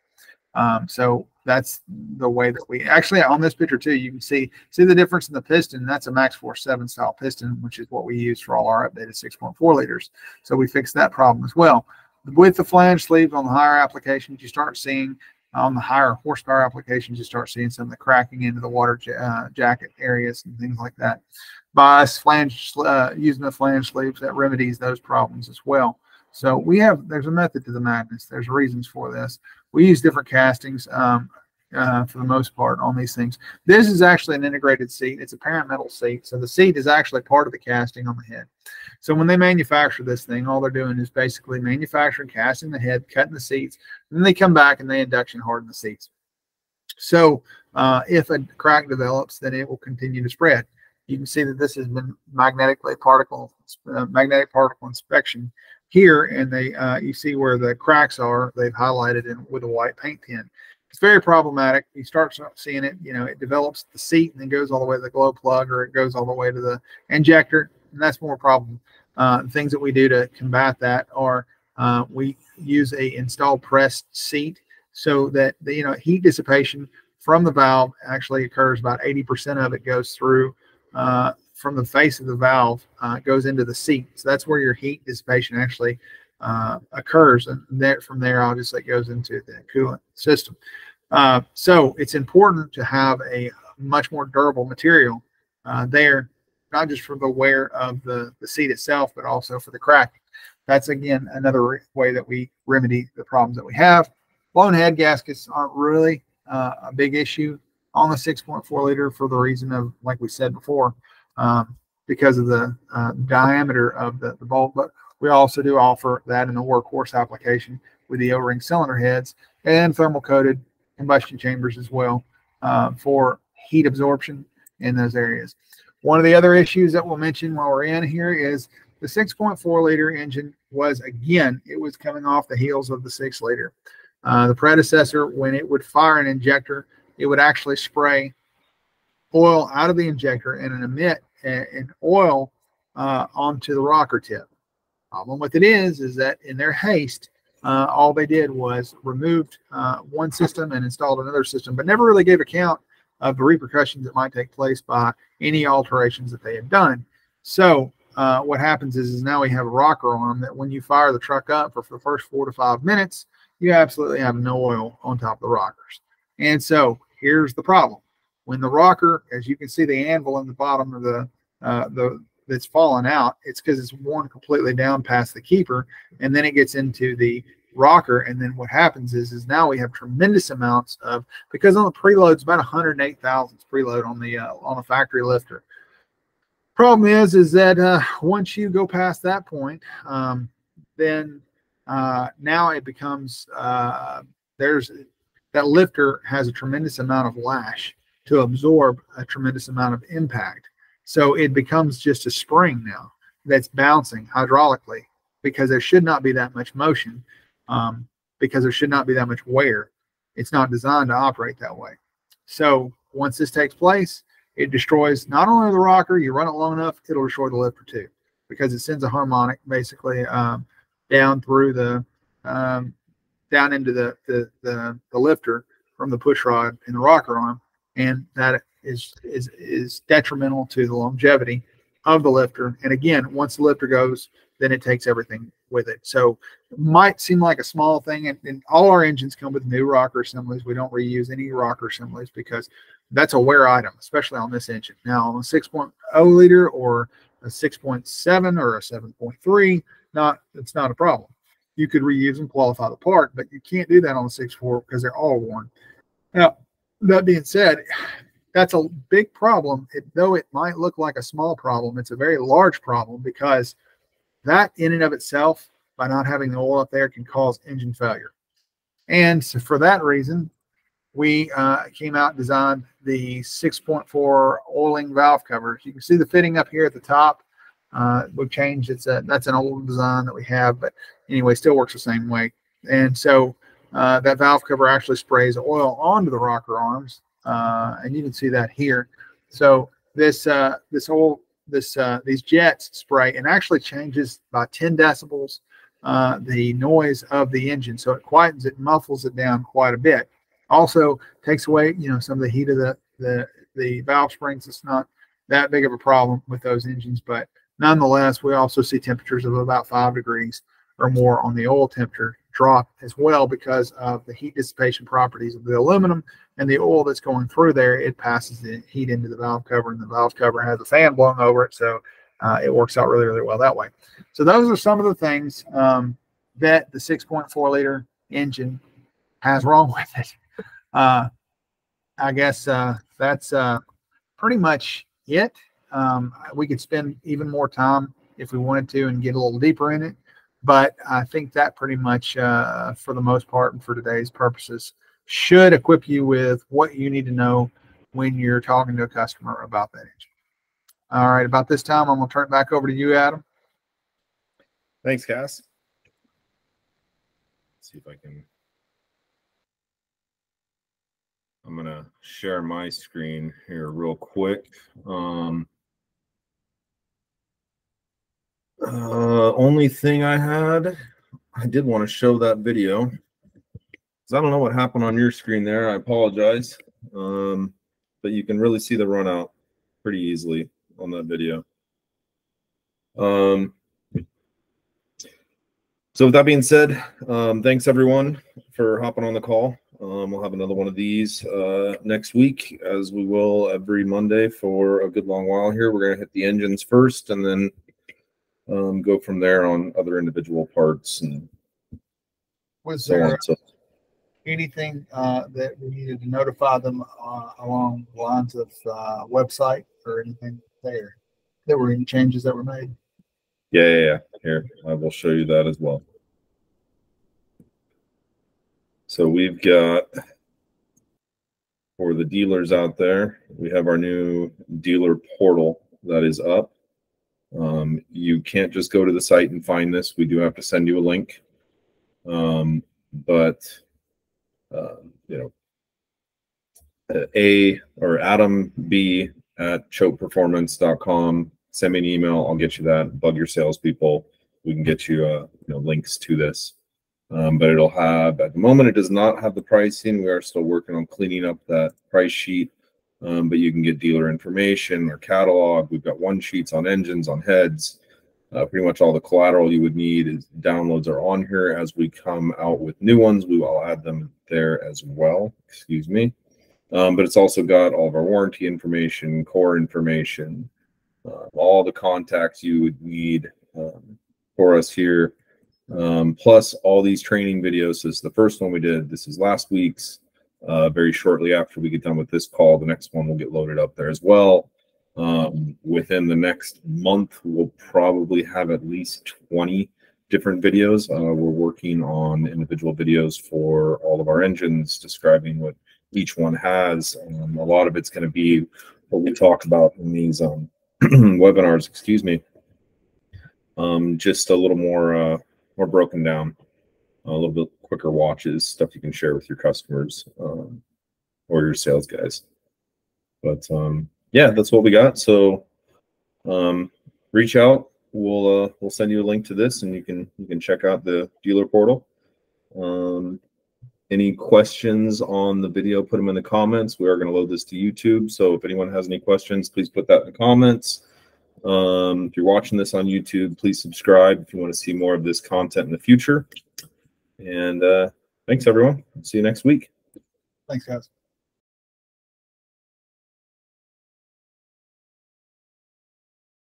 Um, so that's the way that we actually on this picture too. You can see see the difference in the piston. That's a MaxxForce 7 style piston, which is what we use for all our updated 6.4 liters. So we fixed that problem as well. With the flange sleeves on the higher applications, you start seeing on the higher horsepower applications, you start seeing some of the cracking into the water uh, jacket areas and things like that. By us flange uh, using the flange sleeves, that remedies those problems as well. So we have there's a method to the madness. There's reasons for this. We use different castings um, uh, for the most part on these things. This is actually an integrated seat. It's a parent metal seat. So the seat is actually part of the casting on the head. So when they manufacture this thing, all they're doing is basically manufacturing, casting the head, cutting the seats, and then they come back and they induction harden the seats. So uh, if a crack develops, then it will continue to spread. You can see that this has been magnetically particle uh, magnetic particle inspection here, and they uh, you see where the cracks are. They've highlighted in with a white paint pen. It's very problematic. You start seeing it, you know, it develops the seat and then goes all the way to the glow plug, or it goes all the way to the injector, and that's more problem. Uh, things that we do to combat that are uh, we use a install pressed seat so that the you know heat dissipation from the valve actually occurs. About 80% of it goes through uh, from the face of the valve uh, goes into the seat. So that's where your heat dissipation actually uh, occurs. And there, from there, obviously, it goes into the coolant system. Uh, so it's important to have a much more durable material uh, there, not just for the wear of the, the seat itself, but also for the cracking. That's again another way that we remedy the problems that we have. Blown head gaskets aren't really uh, a big issue on the 6.4 liter for the reason of, like we said before, um, because of the uh, diameter of the, the bolt. But we also do offer that in the workhorse application with the O-ring cylinder heads and thermal coated combustion chambers as well uh, for heat absorption in those areas. One of the other issues that we'll mention while we're in here is the 6.4 liter engine was again, it was coming off the heels of the six liter. Uh, the predecessor, when it would fire an injector, it would actually spray oil out of the injector and emit an oil uh, onto the rocker tip. Problem with it is, is that in their haste, uh, all they did was removed uh, one system and installed another system, but never really gave account of the repercussions that might take place by any alterations that they had done. So uh, what happens is, is now we have a rocker arm that when you fire the truck up for, for the first four to five minutes, you absolutely have no oil on top of the rockers. And so here's the problem when the rocker, as you can see the anvil in the bottom of the uh, the that's fallen out, it's because it's worn completely down past the keeper, and then it gets into the rocker. And then what happens is, is now we have tremendous amounts of because on the preload it's about 108 thousandths preload on the uh, on a factory lifter. Problem is, is that uh, once you go past that point, um, then uh, now it becomes uh, there's that lifter has a tremendous amount of lash to absorb a tremendous amount of impact. So it becomes just a spring now that's bouncing hydraulically because there should not be that much motion um, because there should not be that much wear. It's not designed to operate that way. So once this takes place, it destroys not only the rocker, you run it long enough, it'll destroy the lifter too because it sends a harmonic basically um, down through the um, down into the, the, the the lifter from the push rod in the rocker arm and that is is is detrimental to the longevity of the lifter. And again, once the lifter goes, then it takes everything with it. So it might seem like a small thing, and, and all our engines come with new rocker assemblies. We don't reuse any rocker assemblies because that's a wear item, especially on this engine. Now on a 6.0 liter or a 6.7 or a 7.3, not it's not a problem. You could reuse and qualify the part, but you can't do that on the 6.4 because they're all worn. Now, that being said, that's a big problem. It, though it might look like a small problem, it's a very large problem because that in and of itself, by not having the oil up there, can cause engine failure. And so for that reason, we uh, came out and designed the 6.4 oiling valve covers. You can see the fitting up here at the top. Uh, we've changed. It's a that's an old design that we have, but anyway, still works the same way. And so uh, that valve cover actually sprays oil onto the rocker arms, uh, and you can see that here. So this uh, this whole this uh, these jets spray and actually changes by 10 decibels uh, the noise of the engine. So it quietens it, muffles it down quite a bit. Also takes away, you know, some of the heat of the the the valve springs. It's not that big of a problem with those engines, but nonetheless, we also see temperatures of about five degrees or more on the oil temperature drop as well because of the heat dissipation properties of the aluminum and the oil that's going through there. It passes the heat into the valve cover, and the valve cover has a fan blowing over it, so uh, it works out really, really well that way. So those are some of the things um, that the 6.4 liter engine has wrong (laughs) with it. Uh, I guess uh, that's uh, pretty much it. Um, we could spend even more time if we wanted to and get a little deeper in it. But I think that pretty much, uh, for the most part and for today's purposes, should equip you with what you need to know when you're talking to a customer about that engine. All right, about this time, I'm going to turn it back over to you, Adam. Thanks, Cass. Let's see if I can. I'm going to share my screen here real quick. Um, uh, only thing I had, I did want to show that video. I don't know what happened on your screen there. I apologize. Um, but you can really see the run out pretty easily on that video. Um, so with that being said, um, thanks everyone for hopping on the call. Um, we'll have another one of these uh, next week, as we will every Monday for a good long while here. We're going to hit the engines first and then um, go from there on other individual parts and Was so there so. anything uh, that we needed to notify them uh, along the lines of uh, website or anything there? There were any changes that were made? Yeah, yeah, yeah. Here, I will show you that as well. So we've got for the dealers out there, we have our new dealer portal that is up. Um, you can't just go to the site and find this. We do have to send you a link. Um, but, uh, you know, A or Adam B at choateperformance.com. Send me an email. I'll get you that. Bug your salespeople. We can get you, uh, you know, links to this. Um, but it'll have, at the moment, it does not have the pricing. We are still working on cleaning up that price sheet um, but you can get dealer information or catalog. We've got one sheets on engines, on heads. Uh, pretty much all the collateral you would need is downloads are on here. As we come out with new ones, we will add them there as well. Excuse me. Um, but it's also got all of our warranty information, core information, uh, all the contacts you would need um, for us here. Um, plus all these training videos. This is the first one we did. This is last week's uh, very shortly after we get done with this call. The next one will get loaded up there as well. Um, within the next month, we'll probably have at least 20 different videos. Uh, we're working on individual videos for all of our engines, describing what each one has. Um, a lot of it's going to be what we talk about in these um, (clears throat) webinars, excuse me. Um, just a little more uh, more broken down, a little bit quicker watches, stuff you can share with your customers um, or your sales guys. But um, yeah, that's what we got. So um, reach out. We'll uh, we'll send you a link to this, and you can you can check out the dealer portal. Um, any questions on the video, put them in the comments. We are going to load this to YouTube. So if anyone has any questions, please put that in the comments. Um, if you're watching this on YouTube, please subscribe if you want to see more of this content in the future. And uh, thanks, everyone. See you next week. Thanks, guys.